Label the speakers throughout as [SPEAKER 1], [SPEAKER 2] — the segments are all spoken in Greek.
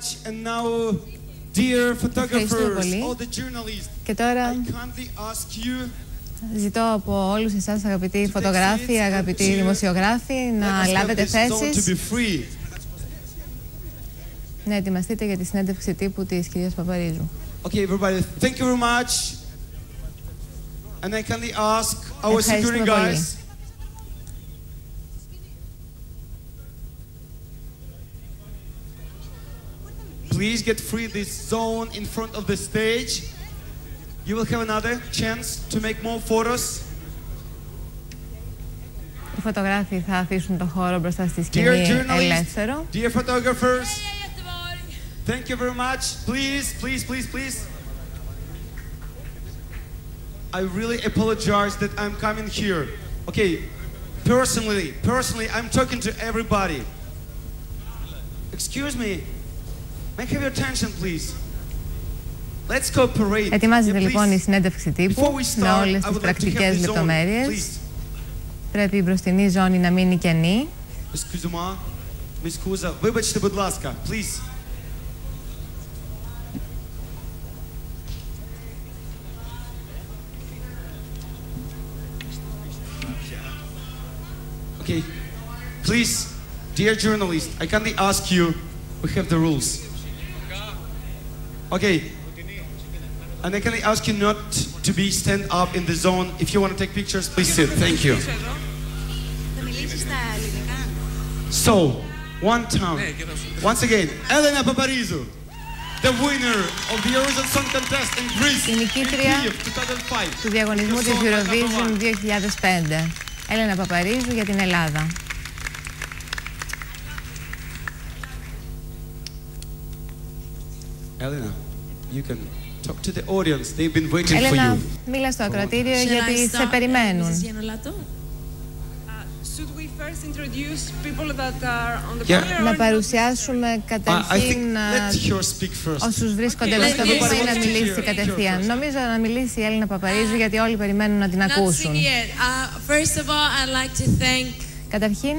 [SPEAKER 1] much. And now, dear photographers,
[SPEAKER 2] πολύ.
[SPEAKER 1] all the journalists,
[SPEAKER 2] Και τώρα
[SPEAKER 1] I kindly ask you
[SPEAKER 2] ζητώ από όλους εσάς αγαπητοί φωτογράφοι, αγαπητοί δημοσιογράφοι να
[SPEAKER 1] let us have
[SPEAKER 2] λάβετε
[SPEAKER 1] this zone to
[SPEAKER 2] θέσεις,
[SPEAKER 1] be free.
[SPEAKER 2] να ετοιμαστείτε για τη συνέντευξη τύπου της κυρίας Παπαρίζου.
[SPEAKER 1] Okay, everybody, thank you very much. And I kindly ask our security
[SPEAKER 2] Ευχαριστούμε πολύ.
[SPEAKER 1] guys. Please get free this zone in front of the stage. You will have another chance to make more photos.
[SPEAKER 2] Οι φωτογράφοι θα αφήσουν το χώρο μπροστά στη
[SPEAKER 1] Dear
[SPEAKER 2] σκηνή
[SPEAKER 1] journalists,
[SPEAKER 2] ελεύθερο.
[SPEAKER 1] dear photographers, thank you very much. Please, please, please, please. I really apologize that I'm coming here. Okay, personally, personally, I'm talking to everybody. Excuse me.
[SPEAKER 2] Ετοιμάζεται λοιπόν η συνέντευξη τύπου με όλες τις πρακτικές λεπτομέρειες. Πρέπει η μπροστινή ζώνη να μείνει κενή.
[SPEAKER 1] Okay. Please, dear journalist, I kindly ask you, we have the rules. Okay, and I kindly ask you not to be stand up in the zone. If you want to take pictures, please sit. Thank you.
[SPEAKER 3] Θα μιλήσεις στα ελληνικά.
[SPEAKER 1] So, one time. Once again, Elena Paparizou, the winner of the Eurovision Song Contest in Greece
[SPEAKER 2] Η
[SPEAKER 1] in
[SPEAKER 2] νικήτρια
[SPEAKER 1] Kyiv 2005.
[SPEAKER 2] του διαγωνισμού
[SPEAKER 1] The
[SPEAKER 2] της
[SPEAKER 1] song
[SPEAKER 2] Eurovision
[SPEAKER 1] Anatoma.
[SPEAKER 2] 2005. Έλενα Παπαρίζου για την Ελλάδα.
[SPEAKER 1] Έλενα, you can talk
[SPEAKER 2] μίλα στο ακροατήριο γιατί σε περιμένουν. Να παρουσιάσουμε καταρχήν όσους βρίσκονται εδώ στο
[SPEAKER 1] βουκό
[SPEAKER 2] να μιλήσει κατευθείαν. Νομίζω να μιλήσει η Έλληνα Παπαρίζου γιατί όλοι περιμένουν να την ακούσουν. Καταρχήν,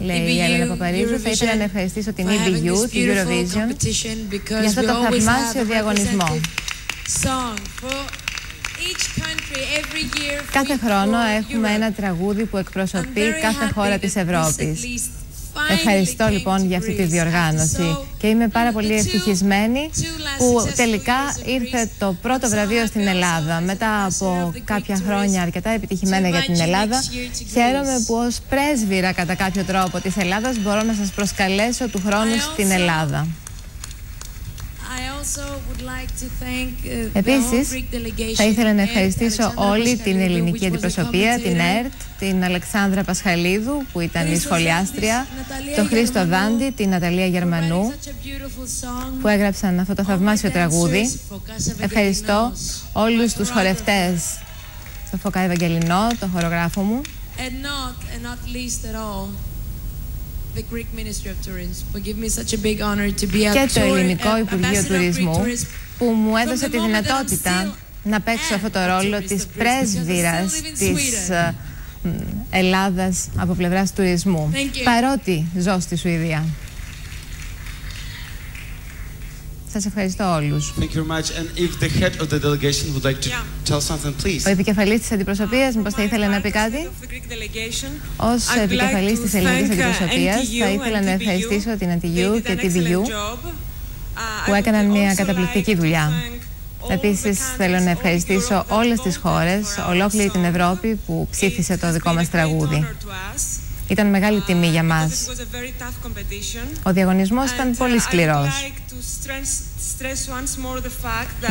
[SPEAKER 2] λέει η Έλενα Παπαρίζου, θα ήθελα να ευχαριστήσω την EBU, την Eurovision, για αυτό το θαυμάσιο διαγωνισμό. Κάθε χρόνο έχουμε ένα τραγούδι που εκπροσωπεί κάθε χώρα της Ευρώπης
[SPEAKER 3] at least finally
[SPEAKER 2] Ευχαριστώ
[SPEAKER 3] came
[SPEAKER 2] λοιπόν
[SPEAKER 3] to
[SPEAKER 2] για αυτή τη
[SPEAKER 3] Greece.
[SPEAKER 2] διοργάνωση
[SPEAKER 3] So,
[SPEAKER 2] και είμαι πάρα πολύ
[SPEAKER 3] the two-
[SPEAKER 2] ευτυχισμένη
[SPEAKER 3] two last
[SPEAKER 2] που
[SPEAKER 3] successful
[SPEAKER 2] τελικά
[SPEAKER 3] years of
[SPEAKER 2] ήρθε
[SPEAKER 3] Greece.
[SPEAKER 2] το πρώτο
[SPEAKER 3] I'm so
[SPEAKER 2] βραβείο
[SPEAKER 3] happy
[SPEAKER 2] στην
[SPEAKER 3] also
[SPEAKER 2] Ελλάδα
[SPEAKER 3] as
[SPEAKER 2] μετά
[SPEAKER 3] ambassador
[SPEAKER 2] από
[SPEAKER 3] of the Greek
[SPEAKER 2] κάποια
[SPEAKER 3] tourism
[SPEAKER 2] χρόνια αρκετά επιτυχημένα για την
[SPEAKER 3] invite you
[SPEAKER 2] Ελλάδα.
[SPEAKER 3] next year to
[SPEAKER 2] Χαίρομαι
[SPEAKER 3] Greece.
[SPEAKER 2] που ως πρέσβυρα κατά κάποιο τρόπο της Ελλάδας μπορώ να σας προσκαλέσω του χρόνου
[SPEAKER 3] I
[SPEAKER 2] στην
[SPEAKER 3] also-
[SPEAKER 2] Ελλάδα.
[SPEAKER 3] I also would like to thank, uh, the
[SPEAKER 2] Επίσης,
[SPEAKER 3] whole Greek delegation
[SPEAKER 2] θα ήθελα να
[SPEAKER 3] and
[SPEAKER 2] ευχαριστήσω
[SPEAKER 3] Alexandra
[SPEAKER 2] όλη την
[SPEAKER 3] Pascalidou,
[SPEAKER 2] ελληνική
[SPEAKER 3] which was a
[SPEAKER 2] αντιπροσωπεία, την
[SPEAKER 3] commentator.
[SPEAKER 2] ΕΡΤ, την Αλεξάνδρα Πασχαλίδου που ήταν η
[SPEAKER 3] Χρήστος
[SPEAKER 2] σχολιάστρια,
[SPEAKER 3] Δάντης, Ναταλία
[SPEAKER 2] τον Χρήστο
[SPEAKER 3] Γερμανού,
[SPEAKER 2] Δάντη, την Ναταλία Γερμανού
[SPEAKER 3] Writing such a beautiful song.
[SPEAKER 2] που έγραψαν αυτό το
[SPEAKER 3] All my
[SPEAKER 2] θαυμάσιο
[SPEAKER 3] dancers,
[SPEAKER 2] τραγούδι.
[SPEAKER 3] Focas
[SPEAKER 2] Ευχαριστώ
[SPEAKER 3] Evangelinos,
[SPEAKER 2] όλους
[SPEAKER 3] my
[SPEAKER 2] τους
[SPEAKER 3] choreographers,
[SPEAKER 2] χορευτές στο Φωκά Ευαγγελινό, το χορογράφο μου και το
[SPEAKER 3] tour-
[SPEAKER 2] Ελληνικό
[SPEAKER 3] a-
[SPEAKER 2] Υπουργείο
[SPEAKER 3] ambassador of Greek
[SPEAKER 2] Τουρισμού
[SPEAKER 3] tourism.
[SPEAKER 2] που μου
[SPEAKER 3] From
[SPEAKER 2] έδωσε
[SPEAKER 3] the
[SPEAKER 2] τη
[SPEAKER 3] moment that I'm
[SPEAKER 2] δυνατότητα
[SPEAKER 3] still
[SPEAKER 2] να παίξω αυτό το
[SPEAKER 3] am a
[SPEAKER 2] ρόλο
[SPEAKER 3] tourist
[SPEAKER 2] της
[SPEAKER 3] of Greece, because I still
[SPEAKER 2] πρέσβυρας
[SPEAKER 3] live in
[SPEAKER 2] της
[SPEAKER 3] Sweden.
[SPEAKER 2] ε, μ, Ελλάδας από πλευράς τουρισμού
[SPEAKER 3] Thank you.
[SPEAKER 2] παρότι ζω στη Σουηδία. Σας ευχαριστώ όλους.
[SPEAKER 1] Thank you very much. And if the head of the delegation would like to tell something, please.
[SPEAKER 2] Ο επικεφαλής της αντιπροσωπείας, μήπως θα ήθελε να πει κάτι; Ως επικεφαλής της ελληνικής αντιπροσωπείας θα ήθελα να ευχαριστήσω την NTU και την TBU που έκαναν μια καταπληκτική δουλειά. Επίσης θέλω να ευχαριστήσω όλες τις χώρες, ολόκληρη την Ευρώπη που ψήφισε το δικό μας τραγούδι. Ήταν μεγάλη τιμή για μας. Ο διαγωνισμός ήταν πολύ σκληρός.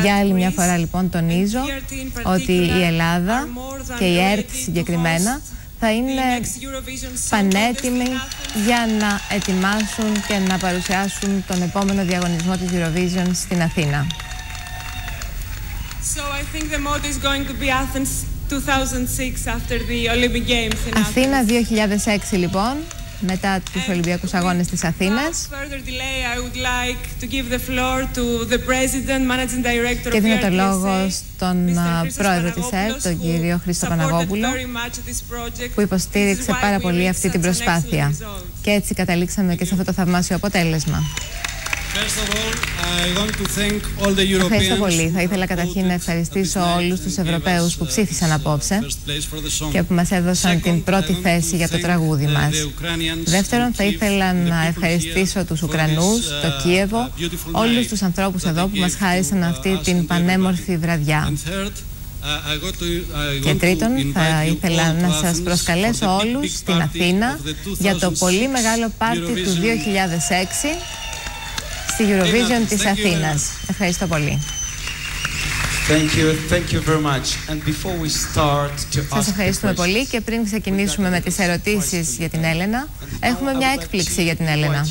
[SPEAKER 2] Για άλλη μια φορά λοιπόν τονίζω ότι η Ελλάδα και η ΕΡΤ συγκεκριμένα θα είναι πανέτοιμοι για να ετοιμάσουν και να παρουσιάσουν τον επόμενο διαγωνισμό της Eurovision στην Αθήνα.
[SPEAKER 4] I think the mode is going to be Athens 2006 after the Olympic Games in
[SPEAKER 2] Αθήνα 2006 λοιπόν, μετά τους Ολυμπιακούς Αγώνες της Αθήνας. Και δίνω το λόγο στον πρόεδρο της ΕΡΤ, τον κύριο Χρήστο Παναγόπουλο, που υποστήριξε πάρα πολύ αυτή την προσπάθεια. Και έτσι καταλήξαμε και σε αυτό το θαυμάσιο αποτέλεσμα. Ευχαριστώ πολύ. Θα ήθελα καταρχήν να ευχαριστήσω όλους τους Ευρωπαίους που ψήφισαν απόψε και που μας έδωσαν την πρώτη θέση για το τραγούδι μας. Δεύτερον, θα ήθελα να ευχαριστήσω τους Ουκρανούς, το Κίεβο, όλους τους ανθρώπους εδώ που μας χάρισαν αυτή την πανέμορφη βραδιά. Και τρίτον, θα ήθελα να σας προσκαλέσω όλους στην Αθήνα για το πολύ μεγάλο πάρτι του 2006 στη Eurovision της Αθήνας. Ευχαριστώ πολύ.
[SPEAKER 1] Thank you, thank you very much. And before we start to
[SPEAKER 2] Σας ευχαριστούμε πολύ και πριν ξεκινήσουμε με τις ερωτήσεις για την Έλενα, έχουμε μια έκπληξη για την Έλενα.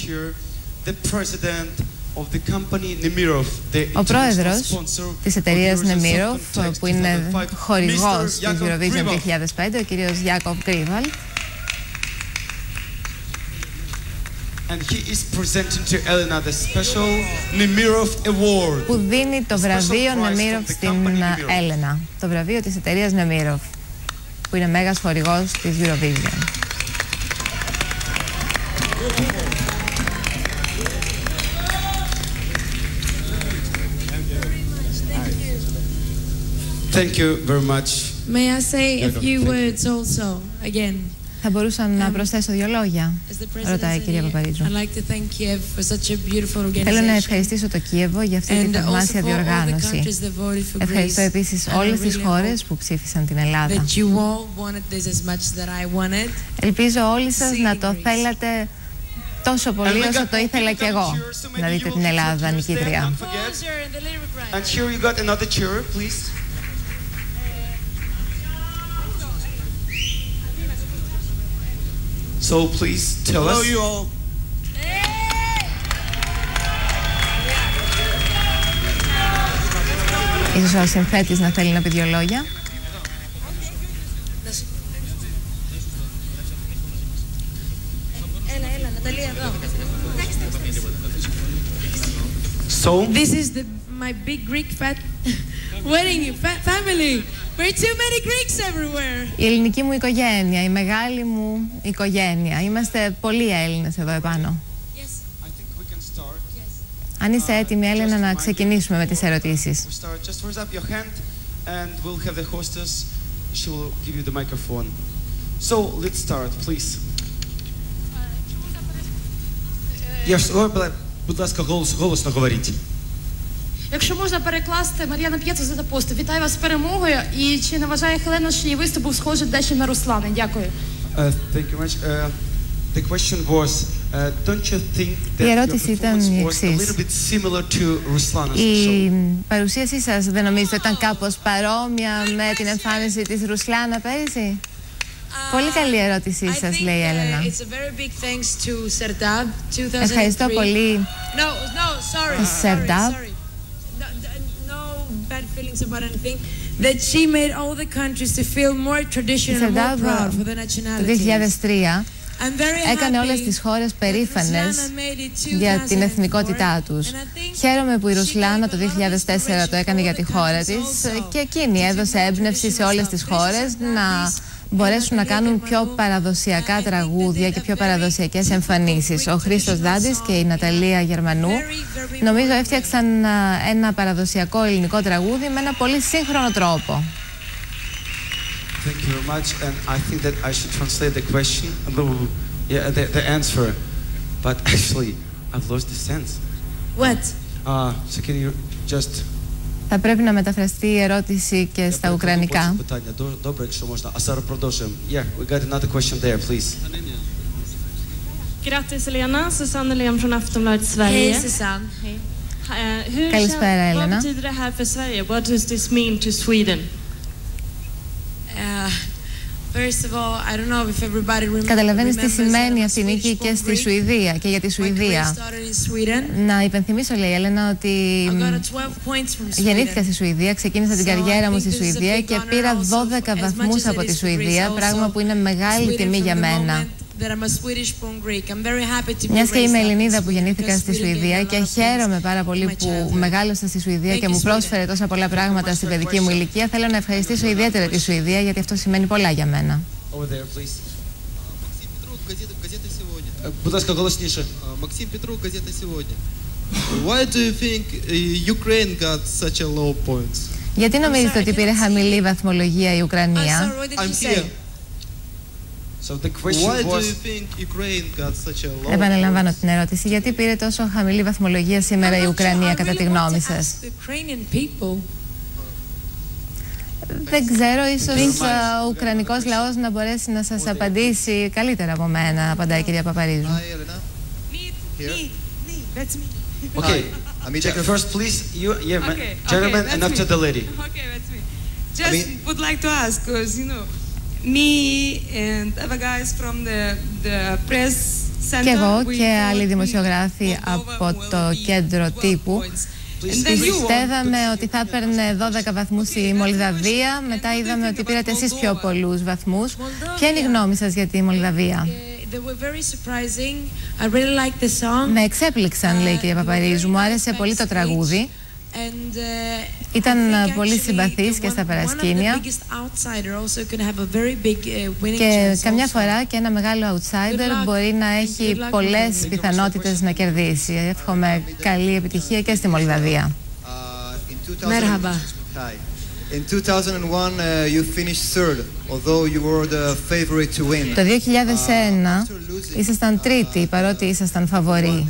[SPEAKER 2] Ο πρόεδρος της εταιρείας Νεμίροφ, που είναι χορηγός της Eurovision 2005, ο κύριος Γιάκοβ Γκρίβαλ,
[SPEAKER 1] And he is presenting to Elena the special Nemirov Award.
[SPEAKER 2] Που δίνει το βραβείο Nemirov στην Έλενα. Το βραβείο της εταιρείας Nemirov, που είναι μέγας χορηγός της Eurovision.
[SPEAKER 1] Thank you very much.
[SPEAKER 3] May I say a few words also again?
[SPEAKER 2] Θα μπορούσα να προσθέσω δύο λόγια, ρωτάει η κυρία Παπαρίτζου. Θέλω να ευχαριστήσω το Κίεβο για αυτή την θαυμάσια διοργάνωση. Ευχαριστώ επίσης όλες τις χώρες που ψήφισαν την Ελλάδα. Ελπίζω όλοι σας να το θέλατε τόσο πολύ όσο το ήθελα και εγώ να δείτε την Ελλάδα νικήτρια.
[SPEAKER 1] So please tell Hello, us. you all.
[SPEAKER 2] Ίσως ο συνθέτης να θέλει να πει δύο λόγια.
[SPEAKER 3] Έλα, έλα, Ναταλία, εδώ.
[SPEAKER 1] So,
[SPEAKER 3] this is the, my big Greek fat wedding family. We're too many Greeks everywhere.
[SPEAKER 2] Η ελληνική μου οικογένεια, η μεγάλη μου οικογένεια. Είμαστε πολλοί Έλληνες εδώ επάνω.
[SPEAKER 3] Yes. I think we can start. Yes.
[SPEAKER 2] Αν είστε έτοιμοι, Έλληνα, να ξεκινήσουμε με τις ερωτήσεις.
[SPEAKER 1] We start. Just raise up your hand and we'll have the hostess. She will give you the microphone. So, let's start, please.
[SPEAKER 5] Я будь ласка, голос, голосно говоріть.
[SPEAKER 6] Якщо можна перекласти, Мар'яна П'єцу за посту. Вітаю вас з перемогою. І чи не вважає Хелена, що її виступ був схожий дещо на Руслана? Дякую.
[SPEAKER 1] Uh, thank you much. Uh, the question was, uh, don't you think that
[SPEAKER 2] Η ερώτηση ήταν η εξής.
[SPEAKER 1] Η
[SPEAKER 2] παρουσίασή σας δεν νομίζετε ήταν κάπως παρόμοια με την εμφάνιση της Ρουσλάνα πέρυσι? Πολύ καλή ερώτησή σας, λέει η Έλενα. Ευχαριστώ πολύ.
[SPEAKER 3] No, feelings about anything. That she made all the countries to feel more traditional and more proud for the nationality.
[SPEAKER 2] Το 2003 έκανε όλες τις χώρες περήφανες για την εθνικότητά τους. Χαίρομαι που η Ρουσλάνα το 2004 το έκανε για τη χώρα της και εκείνη έδωσε έμπνευση σε όλες τις χώρες να μπορέσουν να κάνουν πιο παραδοσιακά τραγούδια και πιο παραδοσιακές εμφανίσεις. Ο Χρήστος Δάντης και η Ναταλία Γερμανού νομίζω έφτιαξαν ένα παραδοσιακό ελληνικό τραγούδι με ένα πολύ σύγχρονο τρόπο.
[SPEAKER 1] Thank you very much, and I think that I should translate the question, yeah, the, the answer, but actually I've lost the sense.
[SPEAKER 3] What?
[SPEAKER 1] Uh, so can you just
[SPEAKER 2] θα πρέπει να μεταφραστεί η ερώτηση και στα Ουκρανικά. Καλησπέρα,
[SPEAKER 3] Ελένα.
[SPEAKER 2] Καταλαβαίνεις τι σημαίνει αυτή η νίκη και στη Σουηδία και για τη Σουηδία. Να υπενθυμίσω, λέει η Έλενα, ότι γεννήθηκα στη Σουηδία, ξεκίνησα την καριέρα μου στη Σουηδία και πήρα 12 βαθμούς από τη Σουηδία, πράγμα που είναι μεγάλη τιμή για μένα. Μια και είμαι Ελληνίδα που γεννήθηκα στη Σουηδία και χαίρομαι πάρα πολύ που μεγάλωσα στη Σουηδία και μου πρόσφερε τόσα πολλά πράγματα στην παιδική μου ηλικία, θέλω να ευχαριστήσω ιδιαίτερα τη Σουηδία γιατί αυτό σημαίνει πολλά για μένα.
[SPEAKER 5] Будь ласка, голосніше.
[SPEAKER 7] Максим Петров, газета «Сегодня». Why do you think Ukraine got such a low points?
[SPEAKER 2] Γιατί νομίζετε ότι πήρε χαμηλή βαθμολογία η Ουκρανία?
[SPEAKER 7] I'm here.
[SPEAKER 1] So the question
[SPEAKER 7] Why
[SPEAKER 1] was,
[SPEAKER 7] do you think Ukraine got such a low
[SPEAKER 2] Επαναλαμβάνω την ερώτηση. Γιατί πήρε τόσο χαμηλή βαθμολογία σήμερα η Ουκρανία κατά τη γνώμη σας; Δεν ξέρω, ίσως ο Ουκρανικός λαός να μπορέσει να σας απαντήσει καλύτερα από μένα, απαντάει η κυρία Παπαρίζου.
[SPEAKER 1] okay, check first please, you, yeah, ma-
[SPEAKER 4] Okay,
[SPEAKER 1] gentleman,
[SPEAKER 4] okay,
[SPEAKER 1] and
[SPEAKER 4] that's
[SPEAKER 1] after
[SPEAKER 4] me.
[SPEAKER 1] the lady.
[SPEAKER 4] Okay, that's me. Just would like to ask, because you know, me and other guys from the the press center.
[SPEAKER 2] Και εγώ
[SPEAKER 4] we
[SPEAKER 2] και
[SPEAKER 4] thought
[SPEAKER 2] άλλοι
[SPEAKER 4] we-
[SPEAKER 2] δημοσιογράφοι
[SPEAKER 4] Moldova
[SPEAKER 2] από
[SPEAKER 4] will
[SPEAKER 2] το
[SPEAKER 4] be
[SPEAKER 2] κέντρο
[SPEAKER 4] 12
[SPEAKER 2] τύπου
[SPEAKER 4] points. And then you won.
[SPEAKER 2] Πιστεύαμε ότι θα έπαιρνε 12 βαθμούς η Μολδαβία, μετά είδαμε ότι πήρατε εσείς πιο πολλούς βαθμούς. Ποια είναι η γνώμη σας για τη Μολδαβία;
[SPEAKER 3] They were very surprising. I really like the song.
[SPEAKER 2] Με εξέπληξαν, λέει η κυρία Παπαρίζου. Μου άρεσε πολύ το τραγούδι. Ήταν πολύ συμπαθής και στα παρασκήνια και καμιά φορά και ένα μεγάλο outsider μπορεί να έχει πολλές πιθανότητες να κερδίσει. Εύχομαι καλή επιτυχία και στη Μολδαβία.
[SPEAKER 8] Μέρχαμπα. In 2001, uh, you finished third, although you were the to win.
[SPEAKER 2] Το uh, 2001, ήσασταν τρίτη, παρότι ήσασταν
[SPEAKER 8] φαβορή.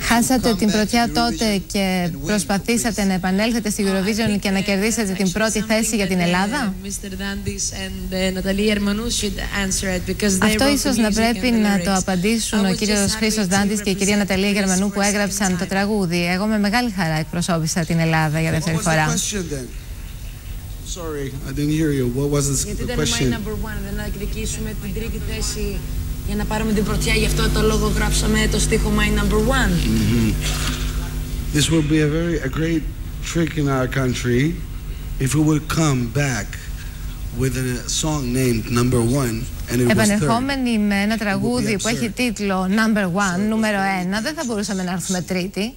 [SPEAKER 2] Χάσατε
[SPEAKER 8] come
[SPEAKER 2] την
[SPEAKER 8] back
[SPEAKER 2] πρωτιά
[SPEAKER 8] to
[SPEAKER 2] τότε
[SPEAKER 8] Eurovision
[SPEAKER 2] και
[SPEAKER 8] and win
[SPEAKER 2] προσπαθήσατε να επανέλθετε στη Eurovision και να κερδίσετε την πρώτη θέση για την Ελλάδα; Αυτό ίσως να πρέπει να το απαντήσουν ο κύριος Χρήστος Δάντης και η κυρία Ναταλία Γερμανού που έγραψαν το τραγούδι. Εγώ με μεγάλη χαρά εκπροσώπησα την Ελλάδα για δεύτερη φορά.
[SPEAKER 9] Sorry, I didn't hear you. What was the,
[SPEAKER 10] Γιατί
[SPEAKER 9] the
[SPEAKER 10] ήταν
[SPEAKER 9] question?
[SPEAKER 10] my number one, δεν να εκδικήσουμε την τρίτη θέση για να πάρουμε την πρωτιά. Γι' αυτό το λόγο γράψαμε το στίχο My Number One.
[SPEAKER 9] Mhm. This would be a very a great trick in our country if we would come back with a song named Number One and it was third.
[SPEAKER 2] Επανερχόμενοι με ένα τραγούδι που έχει τίτλο Number One, νούμερο 1, δεν θα μπορούσαμε να έρθουμε τρίτη.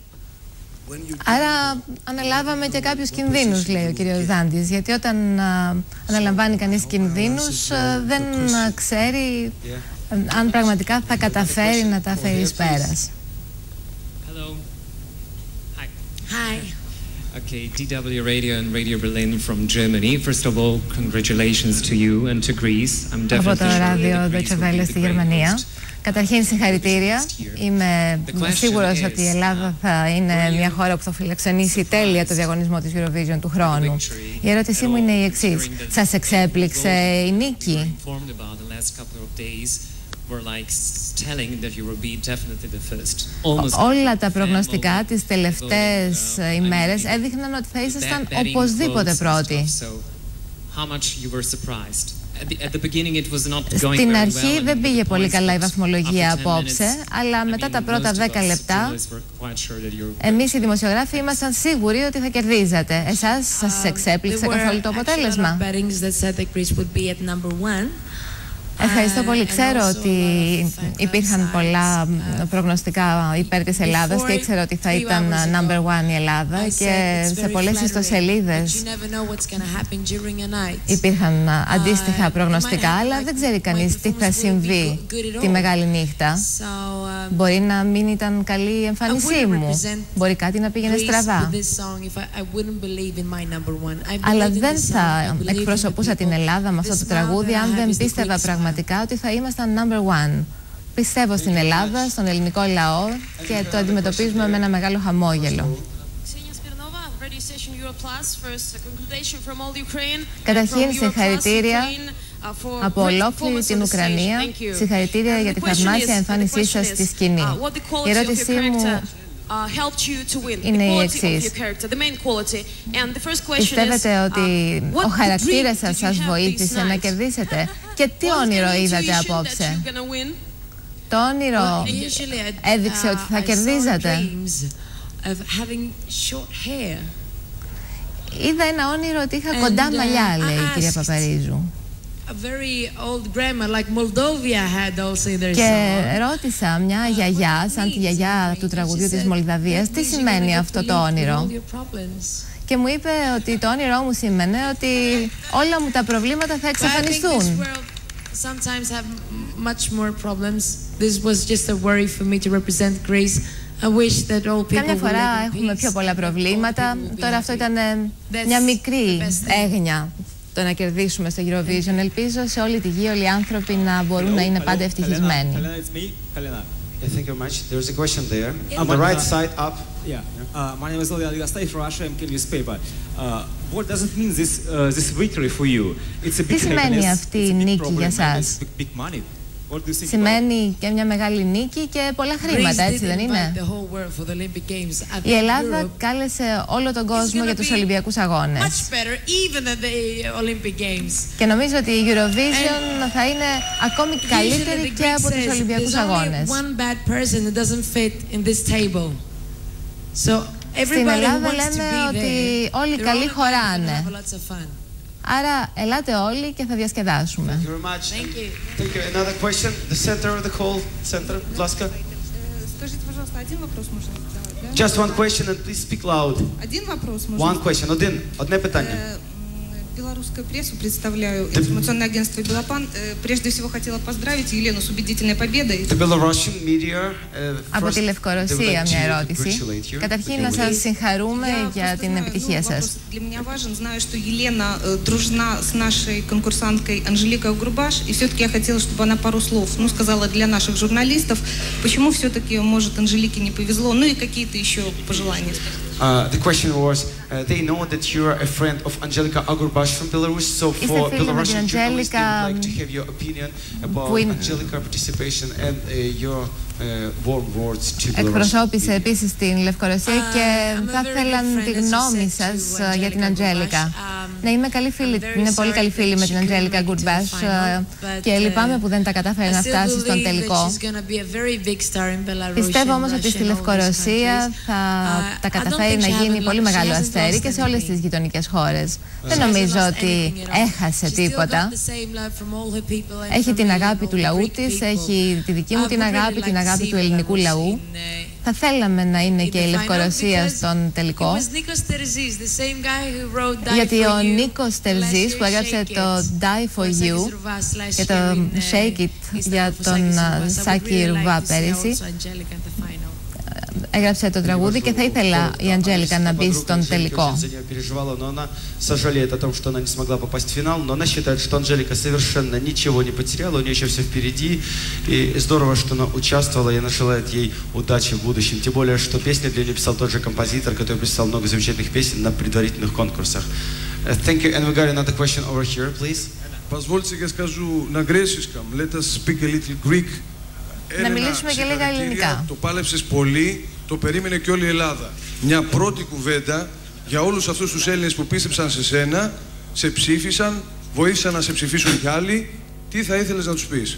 [SPEAKER 2] Άρα αναλάβαμε και κάποιους κινδύνους, λέει ο κύριος Δάντης, γιατί όταν α, αναλαμβάνει κανείς κινδύνους α, δεν α, ξέρει α, αν πραγματικά θα καταφέρει να τα φέρει εις πέρας.
[SPEAKER 11] Hello. Hi.
[SPEAKER 3] Hi.
[SPEAKER 11] Okay, DW Radio and Radio Berlin from Germany. First of all, congratulations to you and to Greece. I'm
[SPEAKER 2] από
[SPEAKER 11] definitely
[SPEAKER 2] το
[SPEAKER 11] sure
[SPEAKER 2] ράδιο
[SPEAKER 11] that Greece
[SPEAKER 2] Deutsche
[SPEAKER 11] will be
[SPEAKER 2] Welle
[SPEAKER 11] the
[SPEAKER 2] στη
[SPEAKER 11] great
[SPEAKER 2] Γερμανία.
[SPEAKER 11] host.
[SPEAKER 2] Καταρχήν συγχαρητήρια. Είμαι σίγουρος ότι η Ελλάδα θα είναι μια χώρα που θα φιλοξενήσει τέλεια το διαγωνισμό της Eurovision του χρόνου. Η ερώτησή μου είναι η εξής. Σας εξέπληξε η νίκη; Όλα τα προγνωστικά τις τελευταίες ε, ημέρες έδειχναν ότι θα ήσασταν οπωσδήποτε πρώτοι. Στην αρχή δεν πήγε πολύ καλά η βαθμολογία απόψε, αλλά μετά τα πρώτα
[SPEAKER 11] δέκα
[SPEAKER 2] λεπτά, εμείς οι δημοσιογράφοι ήμασταν σίγουροι ότι θα κερδίζατε. Εσάς σας εξέπληξε καθόλου το αποτέλεσμα; Ευχαριστώ πολύ.
[SPEAKER 3] and
[SPEAKER 2] Ξέρω
[SPEAKER 3] also
[SPEAKER 2] ότι υπήρχαν πολλά προγνωστικά υπέρ της Ελλάδας και ήξερα ότι θα ήταν number one η Ελλάδα
[SPEAKER 3] I
[SPEAKER 2] και
[SPEAKER 3] said it's
[SPEAKER 2] σε
[SPEAKER 3] very
[SPEAKER 2] πολλές
[SPEAKER 3] flattering,
[SPEAKER 2] ιστοσελίδες
[SPEAKER 3] but you never know what's going to happen during a night.
[SPEAKER 2] υπήρχαν αντίστοιχα
[SPEAKER 3] it
[SPEAKER 2] προγνωστικά,
[SPEAKER 3] might
[SPEAKER 2] αλλά
[SPEAKER 3] happen
[SPEAKER 2] δεν ξέρει κανείς τι θα συμβεί
[SPEAKER 3] good at
[SPEAKER 2] τη
[SPEAKER 3] all.
[SPEAKER 2] μεγάλη νύχτα.
[SPEAKER 3] So, um,
[SPEAKER 2] Μπορεί να μην ήταν καλή η
[SPEAKER 3] I
[SPEAKER 2] εμφάνισή
[SPEAKER 3] wouldn't
[SPEAKER 2] μου.
[SPEAKER 3] represent
[SPEAKER 2] Μπορεί κάτι να πήγαινε
[SPEAKER 3] Greece
[SPEAKER 2] στραβά.
[SPEAKER 3] with this song if I, I wouldn't believe in my number one. I
[SPEAKER 2] Αλλά
[SPEAKER 3] believe in
[SPEAKER 2] δεν
[SPEAKER 3] this song,
[SPEAKER 2] θα
[SPEAKER 3] I believe in the
[SPEAKER 2] εκπροσωπούσα την
[SPEAKER 3] people.
[SPEAKER 2] Ελλάδα με αυτό
[SPEAKER 3] The
[SPEAKER 2] το
[SPEAKER 3] smile
[SPEAKER 2] τραγούδι
[SPEAKER 3] that I
[SPEAKER 2] αν
[SPEAKER 3] have
[SPEAKER 2] δεν
[SPEAKER 3] is the
[SPEAKER 2] πίστευα
[SPEAKER 3] Greek
[SPEAKER 2] ότι θα ήμασταν number one. Πιστεύω στην Ελλάδα, στον ελληνικό λαό και το αντιμετωπίζουμε με ένα μεγάλο χαμόγελο. Καταρχήν, συγχαρητήρια από ολόκληρη την Ουκρανία. Συγχαρητήρια για τη θαυμάσια εμφάνισή σας στη σκηνή. Η ερώτησή μου είναι η εξής. Πιστεύετε ότι ο χαρακτήρας σας σας βοήθησε να κερδίσετε; Και τι όνειρο είδατε απόψε; Το όνειρο έδειξε ότι θα κερδίζατε. Είδα ένα όνειρο ότι είχα κοντά uh, μαλλιά, λέει η κυρία Παπαρίζου. Και ρώτησα μια γιαγιά, σαν τη γιαγιά του τραγουδιού της Μολδαβίας, τι σημαίνει αυτό το όνειρο; Και μου είπε ότι το όνειρό μου σήμαινε ότι όλα μου τα προβλήματα θα εξαφανιστούν. Sometimes have much more problems. This was just a worry for me to represent Greece. I wish that all people Κάμια φορά έχουμε πιο πολλά προβλήματα. Τώρα αυτό ήταν μια μικρή έγνοια το να κερδίσουμε στο Eurovision. Ελπίζω σε όλη τη γη όλοι οι άνθρωποι να μπορούν να είναι πάντα ευτυχισμένοι.
[SPEAKER 1] Yeah, thank you very much. There's a question there. On the right side, up.
[SPEAKER 12] Yeah. Uh, my name is Olya Aligastai from Russia. I'm newspaper. Uh, what does it mean, this, uh, this victory for you? It's a big
[SPEAKER 2] Τι σημαίνει αυτή η νίκη για σας?
[SPEAKER 12] Big money.
[SPEAKER 2] Σημαίνει και μια μεγάλη νίκη και πολλά χρήματα, έτσι δεν είναι; Η Ελλάδα κάλεσε όλο τον κόσμο για τους Ολυμπιακούς Αγώνες. Και νομίζω ότι η Eurovision θα είναι ακόμη καλύτερη και από τους Ολυμπιακούς Αγώνες. Στην Ελλάδα λέμε ότι όλοι καλοί χωράνε. Άρα ελάτε όλοι και θα διασκεδάσουμε.
[SPEAKER 1] Thank you very much. Thank you. Thank you. Another question. The center of the call. Center, будь
[SPEAKER 13] Скажите, пожалуйста, один вопрос можно задать?
[SPEAKER 1] Just one question and please speak loud.
[SPEAKER 13] Один вопрос можно?
[SPEAKER 1] One question. Один. Одне питання.
[SPEAKER 13] белорусскую прессу представляю, информационное агентство «Белопан». Прежде всего хотела поздравить Елену с убедительной победой.
[SPEAKER 1] The Belarusian media,
[SPEAKER 2] Από τη Λευκορωσία μια ερώτηση. Καταρχήν να σας συγχαρούμε για την επιτυχία σας.
[SPEAKER 13] Для меня важен, знаю, что Елена дружна с нашей конкурсанткой Анжеликой Гурбаш, и все-таки я хотела, чтобы она пару слов, ну, сказала для наших журналистов, почему все-таки, может, Анжелике не повезло, ну и какие-то еще пожелания.
[SPEAKER 1] Uh, the question was, uh, they know that you are a friend of Angelica Agurbash from Belarus, so for Belarusian journalists, they would like to have your opinion about Angelica participation and uh, your
[SPEAKER 2] Εκπροσώπησε επίσης την Λευκορωσία και θα ήθελαν τη γνώμη σας για την Αντζέλικα. Ναι, είμαι, καλή φίλη, είμαι πολύ καλή φίλη με την Αντζέλικα Γκουρμπάς και λυπάμαι που δεν τα κατάφερε να φτάσει στον τελικό. Πιστεύω όμως ότι στη Λευκορωσία θα τα καταφέρει να γίνει πολύ μεγάλο αστέρι και σε όλες τις γειτονικές χώρες. Δεν νομίζω ότι έχασε τίποτα. Έχει την αγάπη του λαού της, έχει τη δική μου την αγάπη, την αγάπη αγάπη του ελληνικού λαού. Θα θέλαμε να είναι και η Λευκορωσία στον τελικό. Γιατί ο Νίκος Τερζής που έγραψε το Die for You και το Shake It για τον Σάκη Ρουβά πέρυσι έγραψε το τραγούδι και θα ήθελα η Αντζέλικα να μπει στον τελικό.
[SPEAKER 1] сожалеет о том, что она не смогла попасть в финал, но она считает, что Анжелика совершенно ничего не потеряла, у нее еще все впереди, и здорово, что она участвовала, и она желает ей удачи в будущем. Тем более, что песни для нее писал тот же композитор, который писал много замечательных песен на предварительных конкурсах. Thank you, and we got another question over here, please.
[SPEAKER 14] Позвольте, я скажу на греческом. Let us speak a little Greek.
[SPEAKER 2] Να μιλήσουμε και λίγα ελληνικά.
[SPEAKER 14] Το πάλεψες πολύ, το περίμενε και όλη η Ελλάδα. Μια πρώτη κουβέντα για όλους αυτούς τους Έλληνες που πίστεψαν σε σένα, σε ψήφισαν, βοήθησαν να σε ψηφίσουν κι άλλοι. Τι θα ήθελες να τους πεις;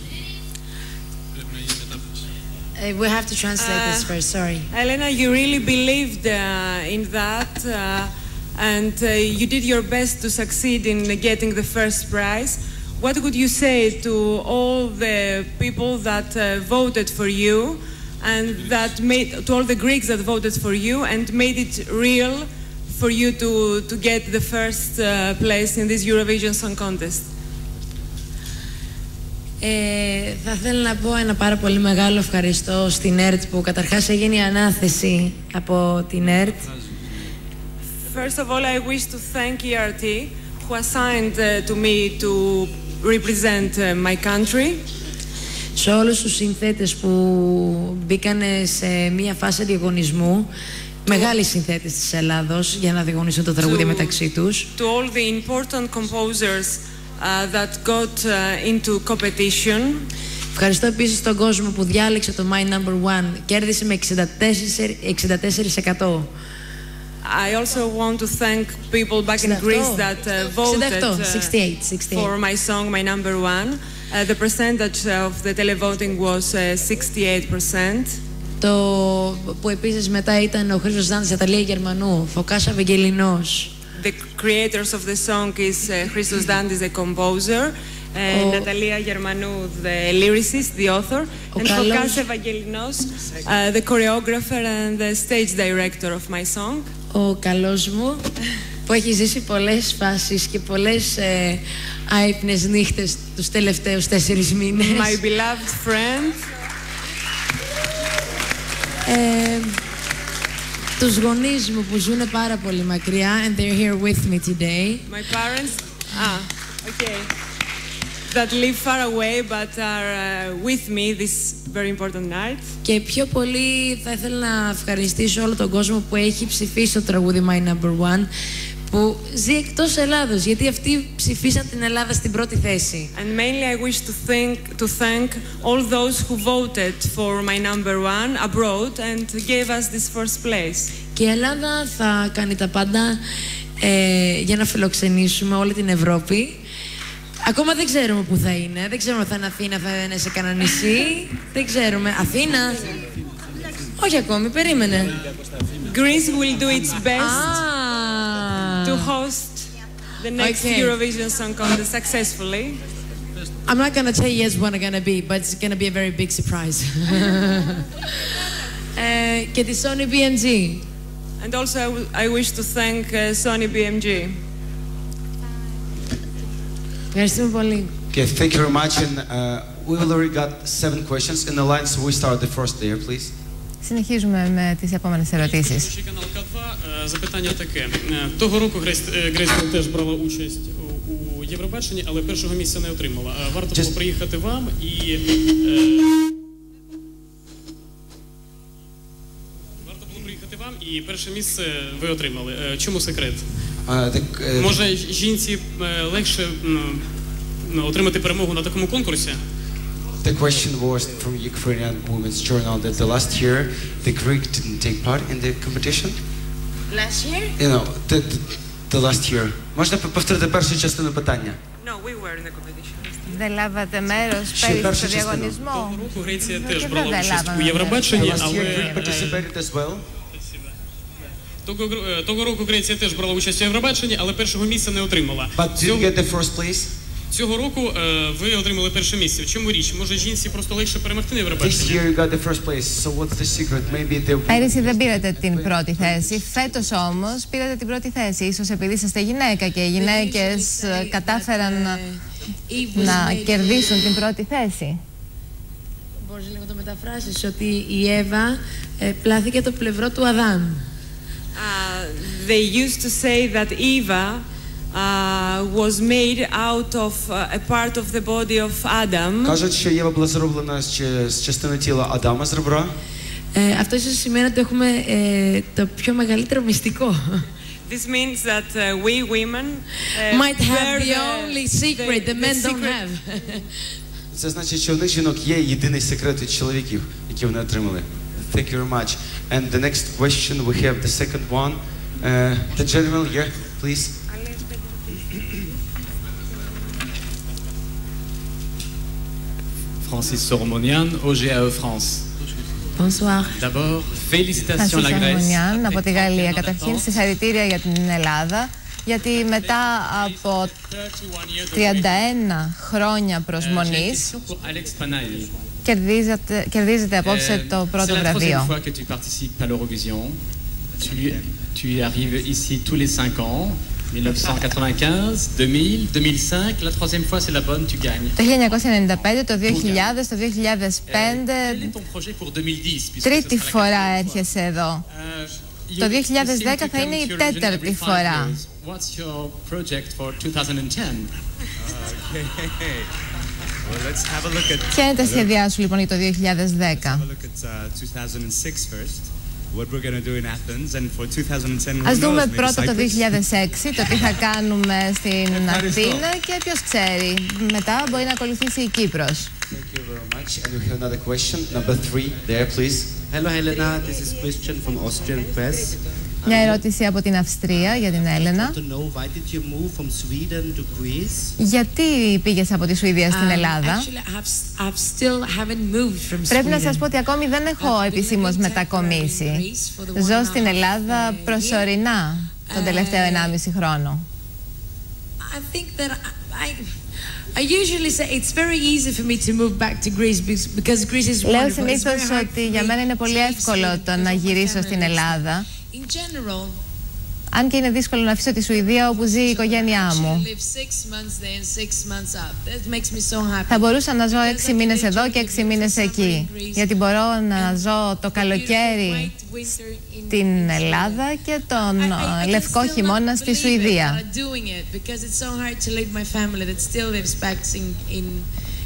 [SPEAKER 10] We have to translate this first, sorry.
[SPEAKER 15] Elena, you really believed uh, in that uh, and uh, you did your best to succeed in getting the first prize. What would you say to all the people that uh, voted for you and that made to all the Greeks that voted for you and made it real for you to, to get the first uh, place in this Eurovision Song Contest?
[SPEAKER 10] Ε, θα ήθελα να πω ένα πάρα πολύ μεγάλο ευχαριστώ στην ΕΡΤ που καταρχάς έγινε η ανάθεση από την ΕΡΤ.
[SPEAKER 15] First of all, I wish to thank ERT who assigned uh, to me to represent uh, my country.
[SPEAKER 10] Σε όλους τους συνθέτες που μπήκαν σε μία φάση διαγωνισμού, μεγάλοι συνθέτες της Ελλάδος για να διαγωνίσουν το τραγούδι μεταξύ τους.
[SPEAKER 15] To all the important composers uh, that got uh, into competition.
[SPEAKER 10] Ευχαριστώ επίσης τον κόσμο που διάλεξε το My Number One. Κέρδισε με 64%. 64%.
[SPEAKER 15] I also want to thank people back in Greece that uh, voted uh,
[SPEAKER 10] 68, 68.
[SPEAKER 15] for my song, my number one. Uh, the percentage of the televoting was uh, 68%.
[SPEAKER 10] Το που επίσης μετά ήταν ο Χρήστος Δάντης Αταλία Γερμανού, Φωκάς Αβεγγελινός.
[SPEAKER 15] The creators of the song is uh, Christos Dandis, the composer, and
[SPEAKER 10] Ο-
[SPEAKER 15] Natalia Germanou, the lyricist, the author,
[SPEAKER 10] Ο
[SPEAKER 15] and
[SPEAKER 10] καλός-
[SPEAKER 15] Fokas Evangelinos, uh, the choreographer and the stage director of my song.
[SPEAKER 10] Ο καλός μου που έχει ζήσει πολλές φάσεις και πολλές ε, άϊπνες νύχτες τους τελευταίους τέσσερις μήνες.
[SPEAKER 15] My beloved friend.
[SPEAKER 10] Ε, τους γονείς μου που ζουν πάρα πολύ μακριά and they're here with me today.
[SPEAKER 15] My parents, ah, okay, that live far away but are uh, with me this very important night.
[SPEAKER 10] Και πιο πολύ θα ήθελα να ευχαριστήσω όλο τον κόσμο που έχει ψηφίσει το τραγούδι My Number One που ζει εκτός Ελλάδος γιατί αυτοί ψηφίσαν την Ελλάδα στην πρώτη θέση.
[SPEAKER 15] And mainly I wish to thank, to thank all those who voted for my number one abroad and gave us this first place.
[SPEAKER 10] Και η Ελλάδα θα κάνει τα πάντα ε, για να φιλοξενήσουμε όλη την Ευρώπη. Ακόμα δεν ξέρουμε πού θα είναι. Δεν ξέρουμε αν θα είναι Αθήνα, θα είναι σε κανένα νησί. δεν ξέρουμε. Αθήνα. Όχι ακόμη, περίμενε.
[SPEAKER 15] Greece will do its best
[SPEAKER 10] Ah.
[SPEAKER 15] to host the next
[SPEAKER 10] Okay.
[SPEAKER 15] Eurovision Song Contest successfully.
[SPEAKER 10] I'm not gonna tell you yes when I'm gonna be, but it's gonna be a very big surprise. ε, και τη Sony BMG.
[SPEAKER 15] And also I, w- I wish to thank uh, Sony BMG.
[SPEAKER 10] Ευχαριστούμε πολύ.
[SPEAKER 1] Okay, thank you very much. And uh, we already got seven questions in the line, so we start the first there, please.
[SPEAKER 2] Συνεχίζουμε με τις επόμενες ερωτήσεις.
[SPEAKER 16] Ще канал К2. Е, Запитання таке. Е, Того року Грейс е, Грейсфіл теж брала участь у- у Євробаченні, але першого місця не отримала. Е, Варто було приїхати вам і е, варто було приїхати вам, і перше місце ви отримали. Е, Чому секрет?
[SPEAKER 1] Uh, the, uh,
[SPEAKER 16] Може, жінці е, легше м, ну, отримати перемогу на такому конкурсі?
[SPEAKER 1] The question was from Ukrainian Women's Journal that the last year the Greek didn't take part in the competition.
[SPEAKER 10] Last year?
[SPEAKER 1] You know, the, the, the last year. Можна повторити першу частину питання?
[SPEAKER 15] No, we were in the competition.
[SPEAKER 2] Δεν λάβατε μέρος
[SPEAKER 1] Ще
[SPEAKER 2] πέρυσι
[SPEAKER 1] перша
[SPEAKER 2] στο
[SPEAKER 1] частина.
[SPEAKER 2] διαγωνισμό.
[SPEAKER 16] Того року Греція
[SPEAKER 2] Ну,
[SPEAKER 16] теж
[SPEAKER 2] και
[SPEAKER 16] брала
[SPEAKER 2] βέβαια
[SPEAKER 16] участь
[SPEAKER 2] λάβαμε
[SPEAKER 16] у
[SPEAKER 2] μέρος.
[SPEAKER 16] Євробаченні,
[SPEAKER 1] Last year
[SPEAKER 16] але
[SPEAKER 1] Greek
[SPEAKER 16] е,
[SPEAKER 1] participated as well.
[SPEAKER 16] Того, е, того року Греція теж брала участь у Євробаченні, але першого місця не отримала.
[SPEAKER 1] But didn't get the first place.
[SPEAKER 16] Цього року е, ви отримали перше місце. В чому річ? Може жінці просто легше перемогти на
[SPEAKER 1] This
[SPEAKER 16] Євробаченні?
[SPEAKER 1] year you got the first place. So what's the secret? Maybe the
[SPEAKER 2] Πέρυσι δεν πήρατε την πρώτη θέση. Φέτος όμως πήρατε την πρώτη θέση. Ίσως επειδή είσαστε γυναίκα και οι γυναίκες ε, κατάφεραν να, να κερδίσουν την πρώτη θέση.
[SPEAKER 10] Μπορείς λίγο να το μεταφράσεις ότι η Εύα ε, πλάθηκε το πλευρό του Αδάμ.
[SPEAKER 15] Uh, they used to say that Eva uh, was made out of uh, a part of the body of Adam.
[SPEAKER 1] Кажуть, що Єва була зроблена з, чи- з частини тіла Адама з ребра.
[SPEAKER 10] Ε, αυτό ίσως σημαίνει ότι έχουμε ε, το πιο μεγαλύτερο μυστικό.
[SPEAKER 15] This means that uh, we women uh,
[SPEAKER 10] Might have
[SPEAKER 15] bear
[SPEAKER 10] the
[SPEAKER 15] the-
[SPEAKER 10] only secret the men don't
[SPEAKER 15] secret-
[SPEAKER 10] have.
[SPEAKER 1] Це значить, що у них жінок є єдиний секрет від чоловіків, які вони отримали. Thank you very much. And the next question, we have the second one. Uh, the gentleman here, please.
[SPEAKER 17] Francis Soromonian, OGAE France.
[SPEAKER 10] Bonsoir.
[SPEAKER 17] D'abord,
[SPEAKER 2] Θα
[SPEAKER 17] félicitations à la Grèce.
[SPEAKER 2] Σαμονιάν από τη Γαλλία. Καταρχήν συγχαρητήρια για την Ελλάδα γιατί μετά από 31 χρόνια
[SPEAKER 17] Euh, j'ai une
[SPEAKER 2] προσμονής Κερδίζετε απόψε το πρώτο βραβείο. Το 1995, το 2000, το 2005. Τρίτη φορά έρχεσαι εδώ. Το 2010 θα είναι η τέταρτη φορά. Ποια είναι τα σχέδιά σου λοιπόν για το 2010. Α δούμε πρώτα το 2006, το τι θα κάνουμε στην Αθήνα και ποιος ξέρει. Μετά μπορεί να ακολουθήσει η Κύπρος. Μια ερώτηση από την Αυστρία για την Έλενα. Γιατί πήγες από τη Σουηδία στην Ελλάδα; Πρέπει να σας πω ότι ακόμη δεν έχω επισήμως μετακομίσει. Ζω στην Ελλάδα προσωρινά τον τελευταίο 1,5 χρόνο. Λέω συνήθως ότι για μένα είναι πολύ εύκολο το να γυρίσω στην Ελλάδα αν και είναι δύσκολο να αφήσω τη Σουηδία όπου ζει η οικογένειά μου. Θα μπορούσα να ζω έξι μήνες εδώ και έξι μήνες εκεί. Γιατί μπορώ να ζω το καλοκαίρι στην Ελλάδα και τον λευκό χειμώνα στη Σουηδία.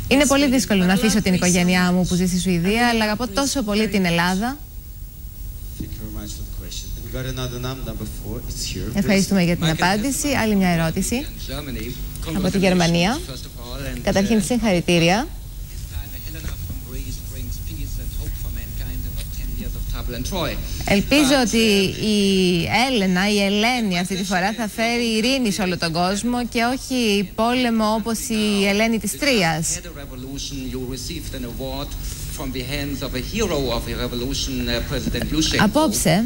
[SPEAKER 2] Είναι πολύ δύσκολο να αφήσω την οικογένειά μου που ζει στη Σουηδία, αλλά αγαπώ τόσο πολύ την Ελλάδα. Ευχαριστούμε για την απάντηση. Άλλη μια ερώτηση από τη Γερμανία. Καταρχήν συγχαρητήρια. Ελπίζω ότι η Έλενα, η Ελένη αυτή τη φορά θα φέρει ειρήνη σε όλο τον κόσμο και όχι πόλεμο όπως η Ελένη της Τρίας. Απόψε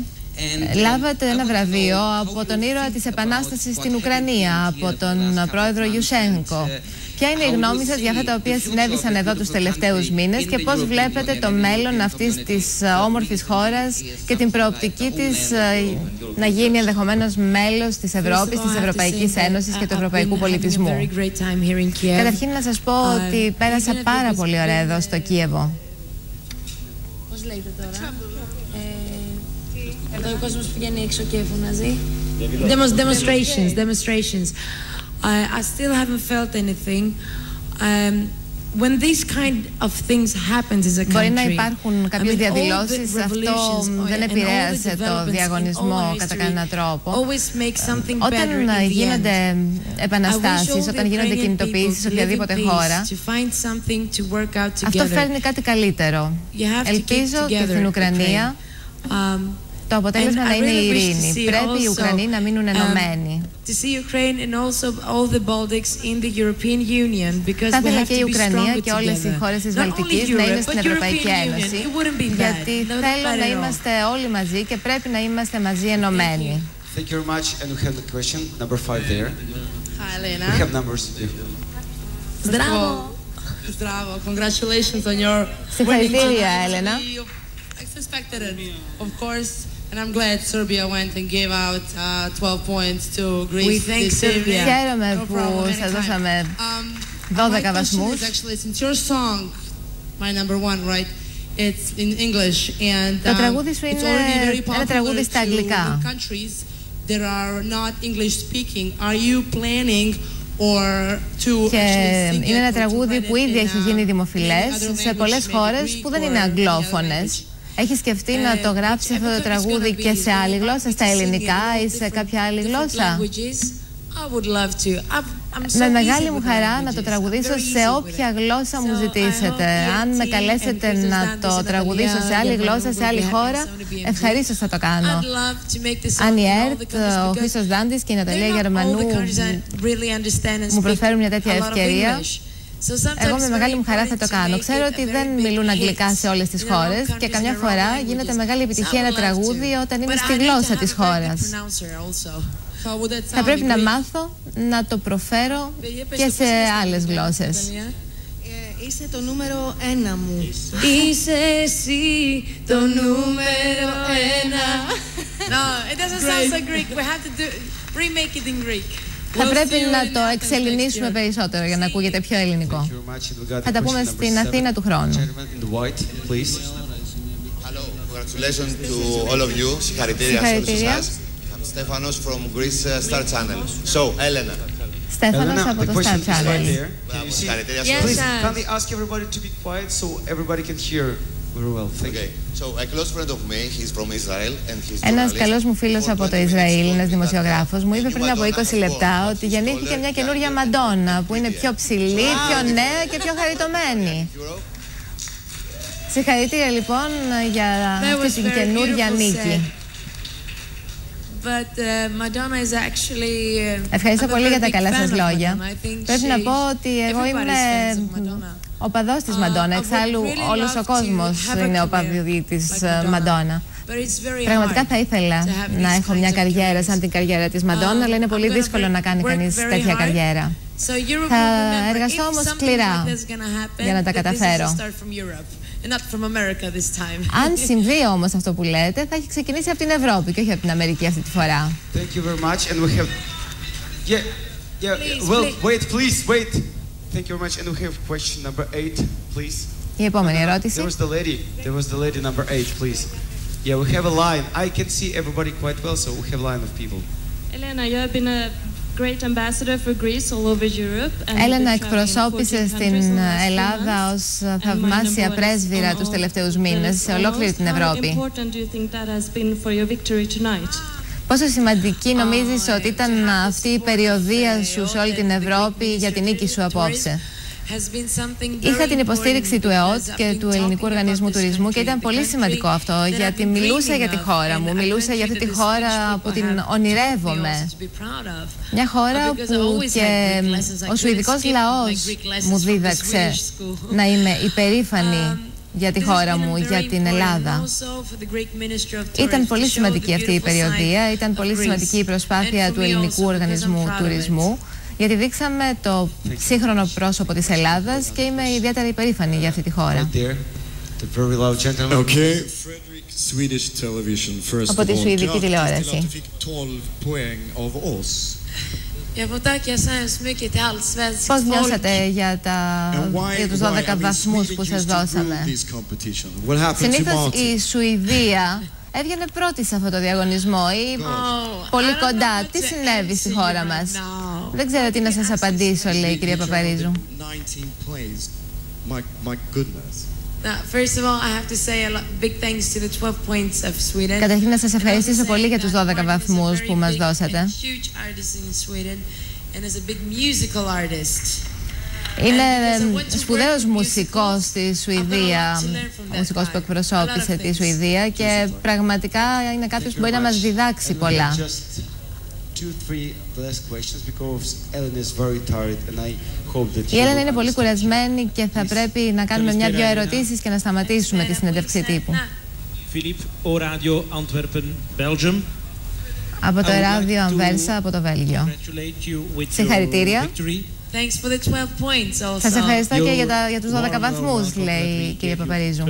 [SPEAKER 2] λάβατε ένα βραβείο από τον ήρωα της Επανάστασης στην Ουκρανία, από τον πρόεδρο Ιουσένκο. Ποια είναι η γνώμη σας για αυτά τα οποία συνέβησαν εδώ τους τελευταίους μήνες και πώς βλέπετε το μέλλον αυτής της όμορφης χώρας και την προοπτική της ε, να γίνει ενδεχομένως μέλος της Ευρώπης, της Ευρωπαϊκής Ένωσης και του ευρωπαϊκού πολιτισμού. Καταρχήν να σας πω ότι πέρασα πάρα πολύ ωραία εδώ στο Κίεβο.
[SPEAKER 10] Πώς λέγεται τώρα; Εδώ ο κόσμος πηγαίνει έξω και φωνάζει. Demonstrations, demonstrations. I, I still haven't felt anything. Um, when these kind of things happens as a country,
[SPEAKER 2] Μπορεί να υπάρχουν κάποιες διαδηλώσεις, αυτό δεν επηρέασε το διαγωνισμό κατά κανέναν τρόπο. Όταν γίνονται επαναστάσεις, όταν γίνονται κινητοποιήσεις σε οποιαδήποτε χώρα, αυτό φέρνει κάτι καλύτερο. Ελπίζω και στην Ουκρανία το αποτέλεσμα να είναι η ειρήνη. Πρέπει οι Ουκρανοί να μείνουν ενωμένοι. Θα ήθελα και η Ουκρανία και όλες οι χώρες της Βαλτικής να είναι στην Ευρωπαϊκή Ένωση. Γιατί θέλω να είμαστε όλοι μαζί και πρέπει να είμαστε μαζί ενωμένοι.
[SPEAKER 1] Thank you very much. And we have the question number five there. We have numbers.
[SPEAKER 18] Bravo! Congratulations on your
[SPEAKER 2] Συγχαρητήρια, Έλενα.
[SPEAKER 18] Of course. And I'm glad Serbia went and gave out uh, 12 points to Greece.
[SPEAKER 10] We thank Serbia.
[SPEAKER 2] Χαίρομαι που σας δώσαμε 12 βαθμούς.
[SPEAKER 18] Actually, since your song, my number one, right? It's in English and
[SPEAKER 2] um, Το τραγούδι σου είναι ένα τραγούδι στα αγγλικά.
[SPEAKER 18] countries that are not English speaking. Are you planning or to
[SPEAKER 2] και είναι ένα τραγούδι που ήδη έχει γίνει δημοφιλές σε πολλές χώρες που δεν είναι αγγλόφωνες. Έχει σκεφτεί να το γράψει αυτό το τραγούδι και σε άλλη γλώσσα, στα ελληνικά ή σε κάποια άλλη γλώσσα. Με μεγάλη μου χαρά να το τραγουδήσω σε όποια γλώσσα μου ζητήσετε. Αν με καλέσετε να το τραγουδήσω σε άλλη γλώσσα, σε άλλη χώρα, ευχαρίστω θα το κάνω. Αν η ΕΡΤ, ο Χρήστος Δάντης και η Ναταλία Γερμανού μου προσφέρουν μια τέτοια ευκαιρία, εγώ με μεγάλη μου χαρά θα το κάνω. Ξέρω ότι δεν μιλούν αγγλικά σε όλες τις χώρες και καμιά φορά γίνεται μεγάλη επιτυχία ένα τραγούδι όταν είναι στη γλώσσα της χώρας. Θα πρέπει να μάθω να το προφέρω και σε άλλες γλώσσες.
[SPEAKER 18] Ε, είσαι το νούμερο ένα μου.
[SPEAKER 10] Είσαι εσύ το νούμερο ένα.
[SPEAKER 18] No, it doesn't sound so Greek. We have to do remake it in Greek.
[SPEAKER 2] Θα πρέπει να το εξελινήσουμε περισσότερο για να ακούγεται πιο ελληνικό. Θα τα πούμε στην Αθήνα του χρόνου.
[SPEAKER 19] Congratulations to all of you. Συγχαρητήρια σε όλους εσάς. I'm Stefanos from Greece uh, Star Channel. So, Elena.
[SPEAKER 2] Στέφανος από το Star Channel.
[SPEAKER 19] Συγχαρητήρια
[SPEAKER 1] Please, can we ask everybody to be quiet so everybody can hear
[SPEAKER 19] Very well, thank okay. So a close friend of me, he's from Israel and he's
[SPEAKER 2] Ένας καλός μου φίλος από το Ισραήλ, ένας δημοσιογράφος, μου είπε πριν από 20 λεπτά ότι γεννήθηκε μια καινούργια Μαντόνα που είναι πιο ψηλή, πιο νέα και πιο χαριτωμένη. Συγχαρητήρια λοιπόν για αυτή την καινούργια νίκη.
[SPEAKER 10] But, uh, is actually, uh,
[SPEAKER 2] Ευχαριστώ πολύ για τα καλά σας λόγια. Πρέπει να πω ότι εγώ είμαι ο παδός της Μαντόνα. Εξάλλου όλος ο κόσμος είναι ο παδί της ε, Μαντόνα. Πραγματικά θα ήθελα να έχω μια καριέρα σαν την καριέρα της Μαντόνα, αλλά είναι πολύ δύσκολο να κάνει κανείς τέτοια καριέρα. Θα εργαστώ όμως σκληρά για να τα καταφέρω. Αν συμβεί όμως αυτό που λέτε, θα έχει ξεκινήσει από την Ευρώπη και όχι από την Αμερική αυτή τη φορά.
[SPEAKER 1] Thank you very much, and we have. Yeah, yeah. Please, well, please. wait, please, wait. Thank you very much, and we have question number eight, please.
[SPEAKER 2] Η επόμενη ερώτηση.
[SPEAKER 1] There was the lady. There was the lady number eight, please. Yeah, we have a line. I can see everybody quite well, so we have a line of people.
[SPEAKER 20] Elena, you have been a great ambassador for Greece all over Europe.
[SPEAKER 2] Έλενα εκπροσώπησε στην Ελλάδα ως θαυμάσια πρέσβυρα τους τελευταίους μήνες σε ολόκληρη την Ευρώπη. Πόσο σημαντική νομίζεις ότι ήταν αυτή η περιοδία σου σε όλη την Ευρώπη για την νίκη σου απόψε; Είχα την υποστήριξη του ΕΟΤ και του Ελληνικού Οργανισμού Τουρισμού και ήταν πολύ σημαντικό αυτό γιατί μιλούσα για τη χώρα μου, μιλούσα για αυτή τη χώρα που την ονειρεύομαι. Μια χώρα που και ο Σουηδικός λαός μου δίδαξε να είμαι υπερήφανη για τη χώρα μου, για την Ελλάδα. Ήταν πολύ σημαντική αυτή η περιοδία, ήταν πολύ σημαντική η προσπάθεια του Ελληνικού Οργανισμού Τουρισμού γιατί δείξαμε το σύγχρονο πρόσωπο της Ελλάδας και είμαι ιδιαίτερα υπερήφανη για αυτή τη χώρα.
[SPEAKER 21] Okay.
[SPEAKER 2] Από τη Σουηδική τηλεόραση. Πώς νιώσατε για, τα, για τους 12 βαθμούς που σας δώσαμε. Συνήθως η Σουηδία έβγαινε πρώτη σε αυτό το διαγωνισμό ή oh, πολύ κοντά. Τι συνέβη στη χώρα μας; Δεν ξέρω τι να σας απαντήσω, λέει η κυρία Παπαρίζου. Καταρχήν να σας ευχαριστήσω πολύ για τους 12 βαθμούς που μας δώσατε. Είναι σπουδαίος μουσικός στη Σουηδία, ο μουσικός που εκπροσώπησε τη Σουηδία και πραγματικά είναι κάποιος που μπορεί να μας διδάξει πολλά. Η Έλενα είναι πολύ κουρασμένη και θα πρέπει να κάνουμε μια-δυο ερωτήσεις και να σταματήσουμε τη συνέντευξη τύπου. Από το ράδιο Αμβέρσα, από το Βέλγιο. Συγχαρητήρια. Σας ευχαριστώ και για, τα, για τους 12 βαθμούς, λέει η κυρία Παπαρίζου.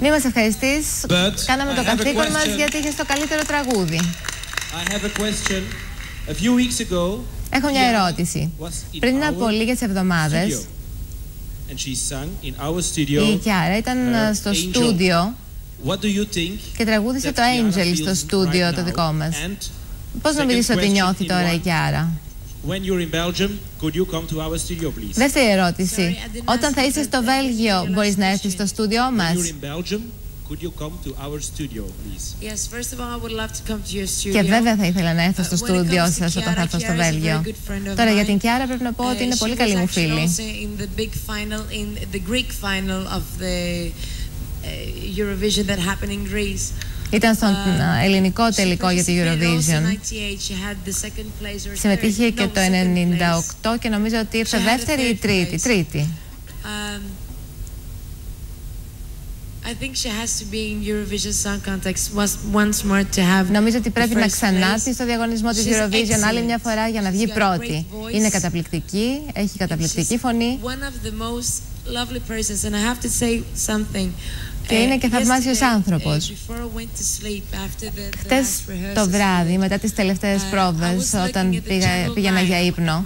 [SPEAKER 2] Μη μας ευχαριστείς, κάναμε το καθήκον μας γιατί είχες το καλύτερο τραγούδι. Έχω μια ερώτηση. Πριν από λίγες εβδομάδες, η Κιάρα ήταν στο στούντιο και τραγούδισε το Angel στο στούντιο το δικό μας. Πώς νομίζεις ότι νιώθει τώρα η Κιάρα; Δεύτερη ερώτηση. Όταν θα είσαι στο Βέλγιο, μπορείς να έρθεις στο στούντιό μας. Και βέβαια θα ήθελα να έρθω στο στούντιό σας όταν θα έρθω στο Βέλγιο. Τώρα για την Κιάρα πρέπει να πω ότι είναι πολύ καλή μου φίλη. Eurovision that happened in Greece. Ήταν στον uh, ελληνικό τελικό για τη Eurovision. Συμμετείχε και το 1998 και νομίζω ότι ήρθε δεύτερη ή τρίτη. Τρίτη. Um, νομίζω ότι πρέπει να ξανάρθει στο διαγωνισμό της Eurovision άλλη μια φορά για να βγει πρώτη. Είναι καταπληκτική, έχει καταπληκτική φωνή. και είναι και θαυμάσιος άνθρωπος. Χτες το βράδυ, μετά τις τελευταίες πρόβες, όταν πήγα, πήγαινα για ύπνο,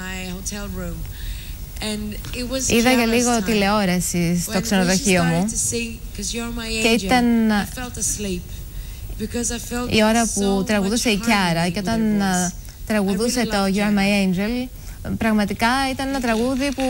[SPEAKER 2] Είδα για λίγο τηλεόραση στο ξενοδοχείο μου. και ήταν η ώρα που τραγουδούσε η Κιάρα και όταν τραγουδούσε το You're My Angel πραγματικά ήταν ένα τραγούδι που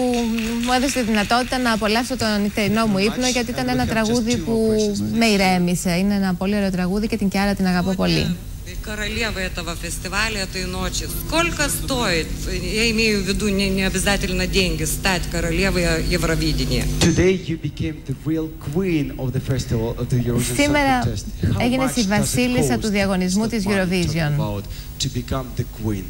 [SPEAKER 2] μου έδωσε τη δυνατότητα να απολαύσω τον νυχτερινό μου ύπνο γιατί ήταν ένα τραγούδι που με ηρέμησε. Είναι ένα πολύ ωραίο τραγούδι και την Κιάρα την αγαπώ πολύ.
[SPEAKER 22] королева этого фестиваля этой ночи. Сколько стоит, я имею в виду не, не обязательно деньги, стать королевой Евровидения?
[SPEAKER 1] Today you became the real queen of the festival of the Eurovision
[SPEAKER 2] Σήμερα
[SPEAKER 1] Song Contest. How
[SPEAKER 2] έγινες
[SPEAKER 1] much
[SPEAKER 2] η
[SPEAKER 1] does it
[SPEAKER 2] βασίλισσα
[SPEAKER 1] cost?
[SPEAKER 2] του διαγωνισμού
[SPEAKER 1] That's
[SPEAKER 2] της
[SPEAKER 1] the one I'm talking
[SPEAKER 2] Eurovision.
[SPEAKER 1] about, To become the queen.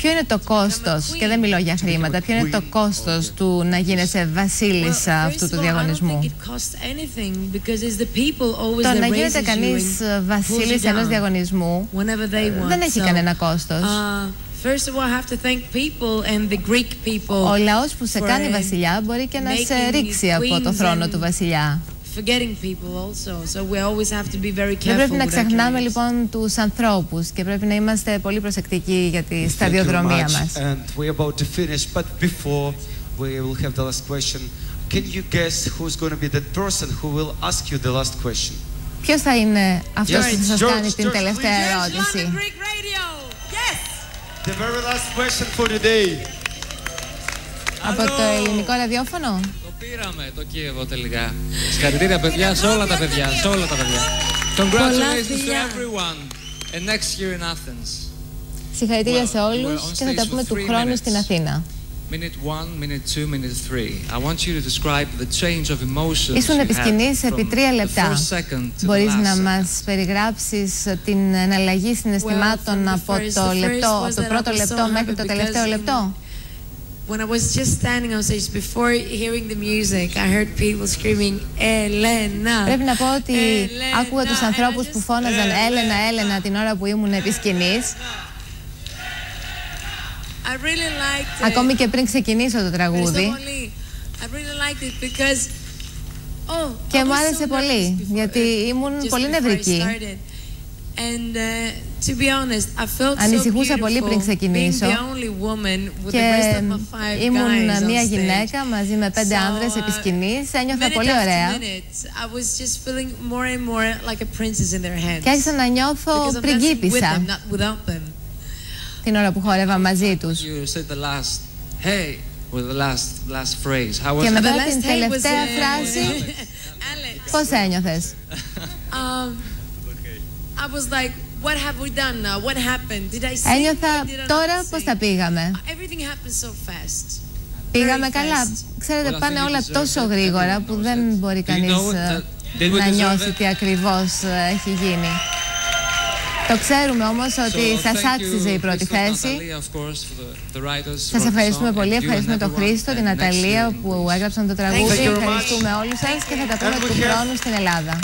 [SPEAKER 2] Ποιο είναι το κόστος, και δεν μιλώ για χρήματα, ποιο είναι το κόστος του να γίνεσαι βασίλισσα αυτού του διαγωνισμού; Το να γίνεται κανείς βασίλισσα ενός διαγωνισμού δεν έχει κανένα κόστος.
[SPEAKER 10] First of all, I have to thank people and the Greek people.
[SPEAKER 2] Ο λαός που σε
[SPEAKER 10] for,
[SPEAKER 2] κάνει
[SPEAKER 10] uh,
[SPEAKER 2] βασιλιά μπορεί και να σε
[SPEAKER 10] making
[SPEAKER 2] ρίξει από το
[SPEAKER 10] queens
[SPEAKER 2] θρόνο
[SPEAKER 10] and
[SPEAKER 2] του βασιλιά.
[SPEAKER 10] Forgetting people also, so we always have to be very careful.
[SPEAKER 2] Δεν πρέπει να
[SPEAKER 10] with our
[SPEAKER 2] ξεχνάμε
[SPEAKER 10] careers.
[SPEAKER 2] λοιπόν τους ανθρώπους και πρέπει να είμαστε πολύ προσεκτικοί για τη
[SPEAKER 1] Thank you
[SPEAKER 2] σταδιοδρομία
[SPEAKER 1] much.
[SPEAKER 2] μας.
[SPEAKER 1] And we're about to finish, but before we will have the last question, can you guess who's going to be that person who will ask you the last question?
[SPEAKER 2] Ποιος θα είναι αυτός
[SPEAKER 1] Yes,
[SPEAKER 2] που θα σας
[SPEAKER 1] George,
[SPEAKER 2] κάνει την
[SPEAKER 1] George,
[SPEAKER 2] τελευταία
[SPEAKER 1] please.
[SPEAKER 2] ερώτηση.
[SPEAKER 1] The very last question for today.
[SPEAKER 2] Από το ελληνικό ραδιόφωνο.
[SPEAKER 21] Το πήραμε το Κίεβο τελικά. Συγχαρητήρια παιδιά σε όλα τα παιδιά, σε όλα τα παιδιά. Congratulations to
[SPEAKER 2] φιλιά.
[SPEAKER 21] everyone. And next year in Athens.
[SPEAKER 2] Συγχαρητήρια σε
[SPEAKER 21] Well,
[SPEAKER 2] όλους
[SPEAKER 21] we're on
[SPEAKER 2] και θα τα
[SPEAKER 21] stage
[SPEAKER 2] πούμε
[SPEAKER 21] for
[SPEAKER 2] του
[SPEAKER 21] three
[SPEAKER 2] χρόνου
[SPEAKER 21] minutes.
[SPEAKER 2] στην Αθήνα.
[SPEAKER 21] Minute one, minute two, minute three. I want you to describe the change of emotions
[SPEAKER 2] Ήσουν
[SPEAKER 21] you
[SPEAKER 2] επί
[SPEAKER 21] had
[SPEAKER 2] σκηνής
[SPEAKER 21] from
[SPEAKER 2] επί τρία
[SPEAKER 21] the
[SPEAKER 2] λεπτά.
[SPEAKER 21] first second to the
[SPEAKER 2] Μπορείς
[SPEAKER 21] last
[SPEAKER 2] να
[SPEAKER 21] second.
[SPEAKER 2] μας περιγράψεις την εναλλαγή συναισθημάτων από
[SPEAKER 10] first-
[SPEAKER 2] το
[SPEAKER 10] the first
[SPEAKER 2] λεπτό,
[SPEAKER 10] was
[SPEAKER 2] από το
[SPEAKER 10] that I
[SPEAKER 2] πρώτο
[SPEAKER 10] was so
[SPEAKER 2] λεπτό μέχρι
[SPEAKER 10] happy
[SPEAKER 2] το
[SPEAKER 10] because
[SPEAKER 2] τελευταίο
[SPEAKER 10] in-
[SPEAKER 2] λεπτό; Πρέπει να πω ότι άκουγα τους ανθρώπους που φώναζαν Ελένα, Ελένα την ώρα που ήμουν επί
[SPEAKER 10] σκηνή.
[SPEAKER 2] Ακόμη και πριν ξεκινήσω το τραγούδι. Και μου άρεσε πολύ γιατί ήμουν πολύ νευρική. Ανησυχούσα πολύ πριν ξεκινήσω. και ήμουν μια γυναίκα μαζί με πέντε
[SPEAKER 10] so,
[SPEAKER 2] άνδρες επί σκηνής, ένιωθα πολύ ωραία. και άρχισα να νιώθω πριγκίπισσα. την ώρα που χόρευα μαζί τους. και μετά την τελευταία φράση πώς ένιωθες; Ένιωθα τώρα πώς τα πήγαμε. Πήγαμε καλά. Ξέρετε, πάνε όλα τόσο γρήγορα που δεν μπορεί κανείς ε, να νιώσει τι ακριβώς ε, έχει γίνει. Το ξέρουμε όμως ότι
[SPEAKER 21] σα
[SPEAKER 2] άξιζε η πρώτη θέση. Σας ευχαριστούμε πολύ. Ευχαριστούμε τον Χρήστο, την
[SPEAKER 21] Αταλία
[SPEAKER 2] που έγραψαν το τραγούδι. Ευχαριστούμε όλους σας και θα τα πούμε
[SPEAKER 1] τους
[SPEAKER 2] χρόνους στην Ελλάδα.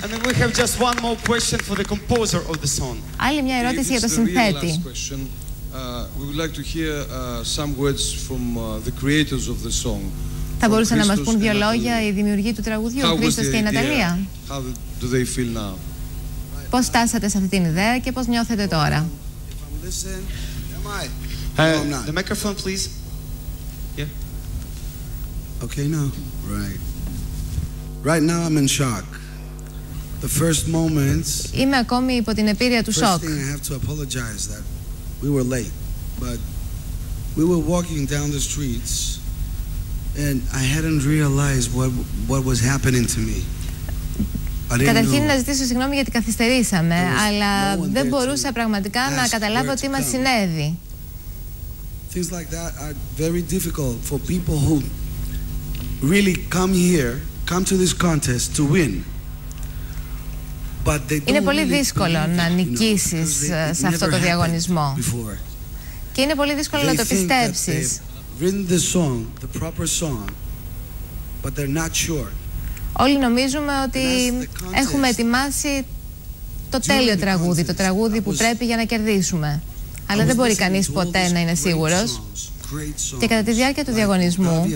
[SPEAKER 2] Άλλη μια ερώτηση για το συνθέτη. Θα μπορούσαν να μας πουν δύο λόγια οι δημιουργοί του
[SPEAKER 14] τραγουδίου,
[SPEAKER 2] ο Χρήστος και η
[SPEAKER 14] Αταλία.
[SPEAKER 2] Πώς στάσατε σε αυτή την ιδέα και πώς νιώθετε τώρα.
[SPEAKER 9] Listen, am I?
[SPEAKER 1] Uh,
[SPEAKER 9] No, I'm not.
[SPEAKER 1] the microphone, please.
[SPEAKER 9] Okay, no. Right. Right now, I'm in shock. The first moments.
[SPEAKER 2] Είμαι ακόμη υπό την επίρρεια του
[SPEAKER 9] First
[SPEAKER 2] σοκ.
[SPEAKER 9] thing I have to apologize that we were late, but we were walking down the streets, and I hadn't realized what what was happening to me.
[SPEAKER 2] Καταρχήν να ζήσω συγνώμη γιατί καθυστερήσαμε, αλλά δεν μπορούσα πραγματικά να καταλάβω τι μας συνέβη. Είναι πολύ δύσκολο να
[SPEAKER 9] νικοίσει
[SPEAKER 2] ε, σε αυτό το διαγωνισμό. Και είναι πολύ δύσκολο να το
[SPEAKER 9] πιστεύσει.
[SPEAKER 2] Όλοι νομίζουμε ότι έχουμε ετοιμάσει το τέλειο τραγούδι, το τραγούδι που πρέπει για να κερδίσουμε. Αλλά δεν μπορεί κανείς ποτέ να είναι σίγουρος. Και κατά τη διάρκεια του διαγωνισμού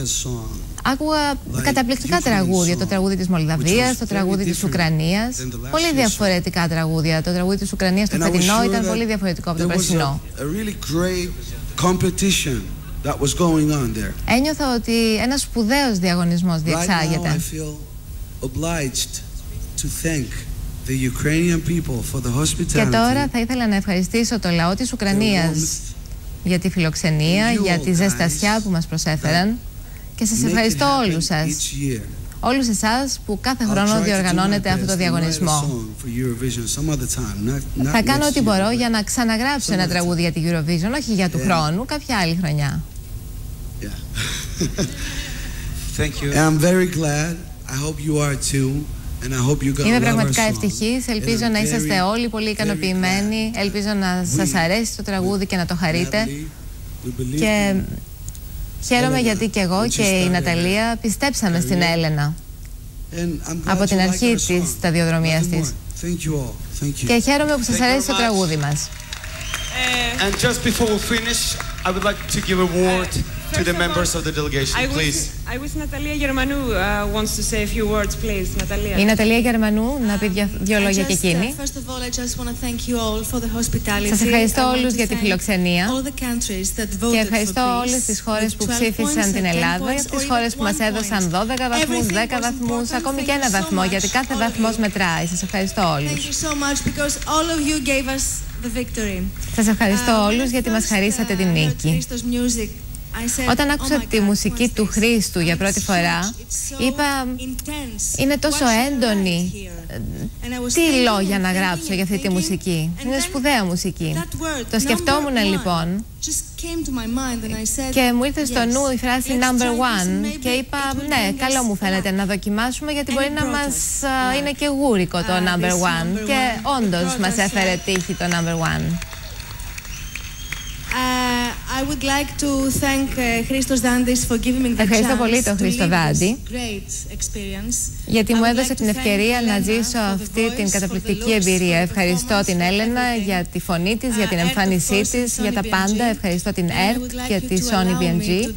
[SPEAKER 2] άκουγα καταπληκτικά τραγούδια. Το τραγούδι της Μολδαβίας, το τραγούδι της Ουκρανίας. Πολύ διαφορετικά τραγούδια. Το τραγούδι της Ουκρανίας το
[SPEAKER 9] And I was
[SPEAKER 2] φετινό
[SPEAKER 9] sure
[SPEAKER 2] ήταν
[SPEAKER 9] that
[SPEAKER 2] πολύ διαφορετικό από το
[SPEAKER 9] there was
[SPEAKER 2] περσινό.
[SPEAKER 9] a, a really great competition that was going on there.
[SPEAKER 2] Ένιωθα ότι ένας σπουδαίος διαγωνισμός
[SPEAKER 9] Right now, I
[SPEAKER 2] διεξάγεται.
[SPEAKER 9] Feel obliged to thank the Ukrainian people for the
[SPEAKER 2] Και
[SPEAKER 9] hospitality.
[SPEAKER 2] τώρα θα ήθελα να ευχαριστήσω το λαό της Ουκρανίας για τη φιλοξενία, για τη ζεστασιά που μας προσέφεραν και σας ευχαριστώ όλους σας. Όλους εσάς που κάθε χρόνο διοργανώνετε αυτό το διαγωνισμό. Θα κάνω ό,τι μπορώ για να ξαναγράψω ένα τραγούδι για τη Eurovision, όχι για του χρόνου, κάποια άλλη χρονιά.
[SPEAKER 9] Thank you. And I'm very glad. I hope you are too. And I hope you got
[SPEAKER 2] Είμαι πραγματικά ευτυχής. Ελπίζω να είσαστε όλοι πολύ ικανοποιημένοι. Ελπίζω να σας αρέσει το τραγούδι και να το χαρείτε. Και χαίρομαι γιατί και εγώ και η Ναταλία πιστέψαμε στην Έλενα από την αρχή της σταδιοδρομίας της. Και χαίρομαι που σας αρέσει το τραγούδι μας.
[SPEAKER 1] And just before we finish, I would like to give a word to the members of the delegation, please.
[SPEAKER 15] I wish Natalia Germanou uh, wants to say a few words, please. Natalia.
[SPEAKER 2] Η Ναταλία Γερμανού να πει δύο λόγια και εκείνη. Σας ευχαριστώ όλους για τη φιλοξενία και ευχαριστώ όλες τις χώρες που ψήφισαν την Ελλάδα, για τις χώρες που μας έδωσαν 12 βαθμούς, 10 βαθμούς, ακόμη και ένα βαθμό, γιατί κάθε βαθμός μετράει. Σας ευχαριστώ όλους. Σας ευχαριστώ όλους γιατί μας χαρίσατε την νίκη. Όταν άκουσα τη μουσική του Χρήστου για πρώτη φορά, είπα είναι τόσο έντονη. Τι λόγια να γράψω για αυτή τη μουσική; Είναι σπουδαία μουσική. Το σκεφτόμουν λοιπόν και μου ήρθε στο νου η φράση number one και είπα ναι, καλό μου φαίνεται να δοκιμάσουμε γιατί μπορεί να μας είναι και γούρικο το number one και όντως μας έφερε τύχη το number one.
[SPEAKER 23] I would like to thank Christos Dandis for giving me the
[SPEAKER 2] Ευχαριστώ πολύ τον Χρήστο Δάντη γιατί μου έδωσε την ευκαιρία να ζήσω αυτή την καταπληκτική εμπειρία. Ευχαριστώ την Έλενα για τη φωνή της, για την εμφάνισή της, για τα πάντα. Ευχαριστώ την ΕΡΤ και τη Sony BMG.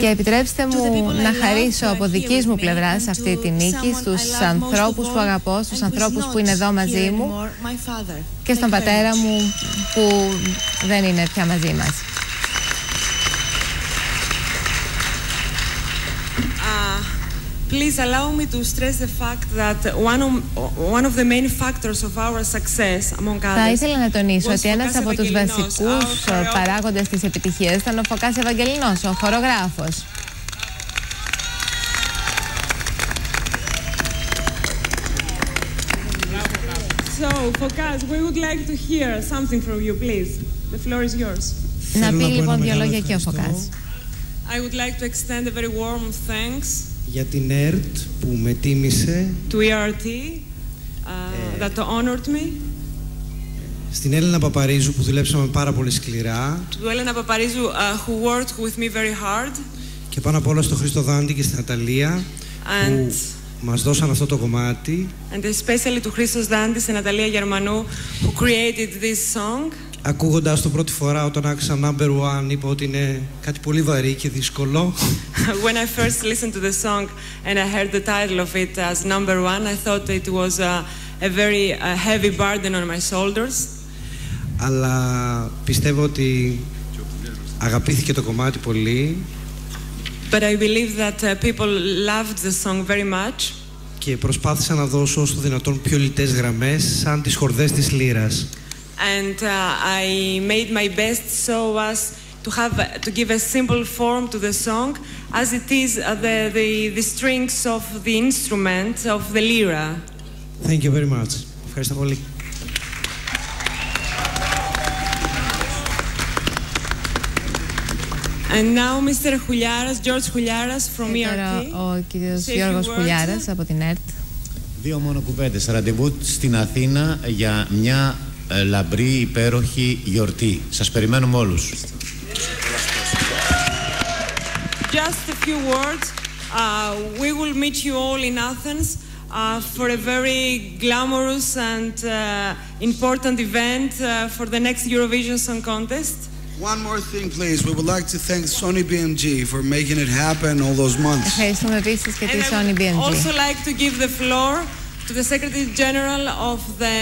[SPEAKER 2] Και επιτρέψτε μου να χαρίσω από δικής μου πλευράς αυτή τη νίκη στους ανθρώπους που αγαπώ, στους ανθρώπους που είναι εδώ μαζί μου και στον πατέρα μου που δεν είναι πια μαζί μας.
[SPEAKER 15] Please allow me to stress the fact that one of, one of the main factors of our success among others
[SPEAKER 2] Θα ήθελα να τονίσω ότι ένας από τους βασικούς παράγοντες της επιτυχίας ήταν ο Φωκάς Ευαγγελινός, ο χορογράφος.
[SPEAKER 15] So, Fokas, we would like to hear something from you, please. The floor is yours.
[SPEAKER 2] Να πει λοιπόν δύο λόγια και ο Φωκάς.
[SPEAKER 15] I would like to extend a very warm thanks
[SPEAKER 24] για την ΕΡΤ που με τίμησε.
[SPEAKER 15] To ERT uh, that honored me.
[SPEAKER 24] Στην Έλενα Παπαρίζου που δουλέψαμε πάρα πολύ σκληρά.
[SPEAKER 15] To Έλενα Παπαρίζου uh, who worked with me very hard.
[SPEAKER 24] Και πάνω απ' όλα στο Χρήστο Δάντη και στην Ναταλία
[SPEAKER 15] And
[SPEAKER 24] που μας δώσαν αυτό το κομμάτι.
[SPEAKER 15] And especially to Christos Dandis and Natalia Germanou who created this song.
[SPEAKER 24] Ακούγοντας το πρώτη φορά όταν άκουσα number one είπα ότι είναι κάτι πολύ βαρύ και δύσκολο.
[SPEAKER 15] When I first listened to the song and I heard the title of it as number one, I thought it was a, a very a heavy burden on my shoulders.
[SPEAKER 24] Αλλά πιστεύω ότι αγαπήθηκε το κομμάτι πολύ.
[SPEAKER 15] But I believe that uh, people loved the song very much.
[SPEAKER 24] Και προσπάθησα να δώσω όσο δυνατόν πιο λιτές γραμμές σαν τις χορδές της λύρας.
[SPEAKER 15] And uh, I made my best so as to have to give a simple form to the song as it is uh, the, the, the strings of the instrument of the lyra.
[SPEAKER 24] Thank you very much. Ευχαριστώ πολύ.
[SPEAKER 15] And now Mr. Χουλιάρας, George Χουλιάρας from ERT.
[SPEAKER 2] Ο κύριος Γιώργος Χουλιάρας από την ΕΡΤ.
[SPEAKER 25] Δύο μόνο κουβέντες. Ραντεβού στην Αθήνα για μια λαμπρή, υπέροχη γιορτή. Σας περιμένουμε όλους.
[SPEAKER 15] Just a few words. Uh, we will meet you all in Athens uh, for a very glamorous and uh, important event uh, for the next Eurovision Song Contest.
[SPEAKER 9] One more thing, please. We would like to thank Sony BMG for making it happen all those months.
[SPEAKER 2] Ευχαριστούμε επίσης και τη
[SPEAKER 15] And I
[SPEAKER 2] Sony
[SPEAKER 15] would
[SPEAKER 2] BMG.
[SPEAKER 15] also like to give the floor to the Secretary General of the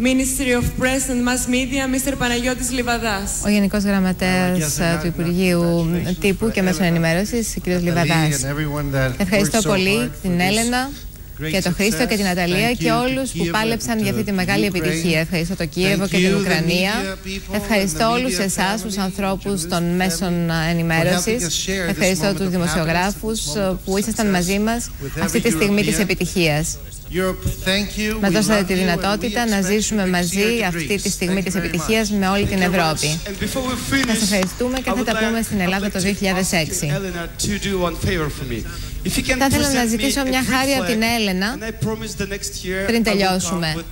[SPEAKER 15] Ministry of Press and Mass Media, Mr. Παναγιώτης Λιβαδάς.
[SPEAKER 2] Ο Γενικός Γραμματέας ε, του Υπουργείου Τύπου και Μέσων Ενημέρωσης, ο κ. Λιβαδάς. Ευχαριστώ πολύ την Έλενα και τον Χρήστο και την Αταλία και όλους που πάλεψαν για αυτή τη μεγάλη επιτυχία. Ευχαριστώ το Κίεβο και την Ουκρανία. Ευχαριστώ όλους εσάς, τους ανθρώπους των μέσων ενημέρωσης. Ευχαριστώ τους δημοσιογράφους που ήσασταν μαζί μας αυτή τη στιγμή της επιτυχίας. Μας δώσατε τη δυνατότητα να ζήσουμε μαζί αυτή τη στιγμή της επιτυχίας με όλη την Ευρώπη. Θα σας ευχαριστούμε και θα τα πούμε στην Ελλάδα το 2006. Θα ήθελα να ζητήσω μια χάρη από την Έλενα πριν τελειώσουμε.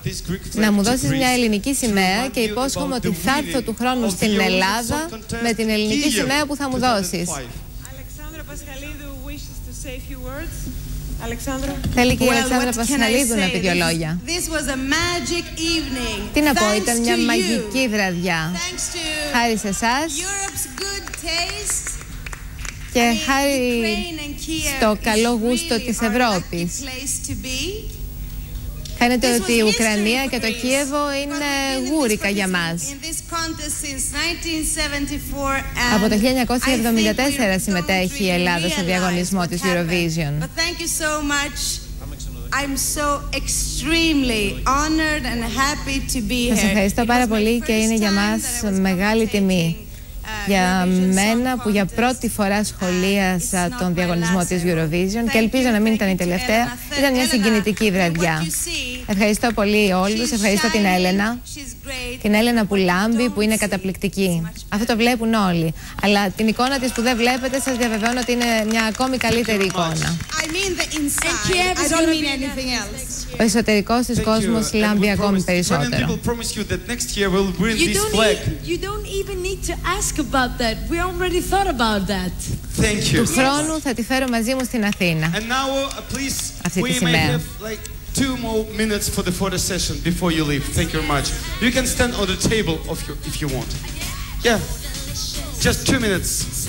[SPEAKER 2] Να μου δώσεις μια ελληνική σημαία και υπόσχομαι ότι θα έρθω του χρόνου στην Ελλάδα με την ελληνική σημαία που θα μου δώσεις. Θέλει και η Αλεξάνδρα Πασχαλίδου να πει δύο λόγια. Τι να πω, ήταν μια μαγική βραδιά. Χάρη σε εσάς και χάρη στο καλό γούστο της Ευρώπης. Φαίνεται ότι η Ουκρανία και το Κίεβο είναι γούρικα για μας. Από το 1974 συμμετέχει η Ελλάδα στο διαγωνισμό της Eurovision. Σας ευχαριστώ πάρα πολύ και είναι για μας μεγάλη τιμή για μένα που για πρώτη φορά σχολίασα τον διαγωνισμό της Eurovision και ελπίζω να μην ήταν η τελευταία. Ήταν μια συγκινητική βραδιά. Ευχαριστώ πολύ όλους, ευχαριστώ την Έλενα. Την Έλενα που λάμπει, που είναι καταπληκτική. Αυτό το βλέπουν όλοι. Αλλά την εικόνα της που δεν βλέπετε σας διαβεβαιώνω ότι είναι μια ακόμη καλύτερη εικόνα. Ο εσωτερικός της κόσμος λάμπει ακόμη περισσότερο.
[SPEAKER 26] about that. We already thought about that.
[SPEAKER 2] Thank you. Του χρόνου θα τη φέρω μαζί μου στην Αθήνα.
[SPEAKER 1] And now, uh, please,
[SPEAKER 2] Αυτή τη σημαία.
[SPEAKER 1] Two more minutes for the photo session before you leave. Thank you very much. You can stand on the table if you want. Yeah, just two minutes.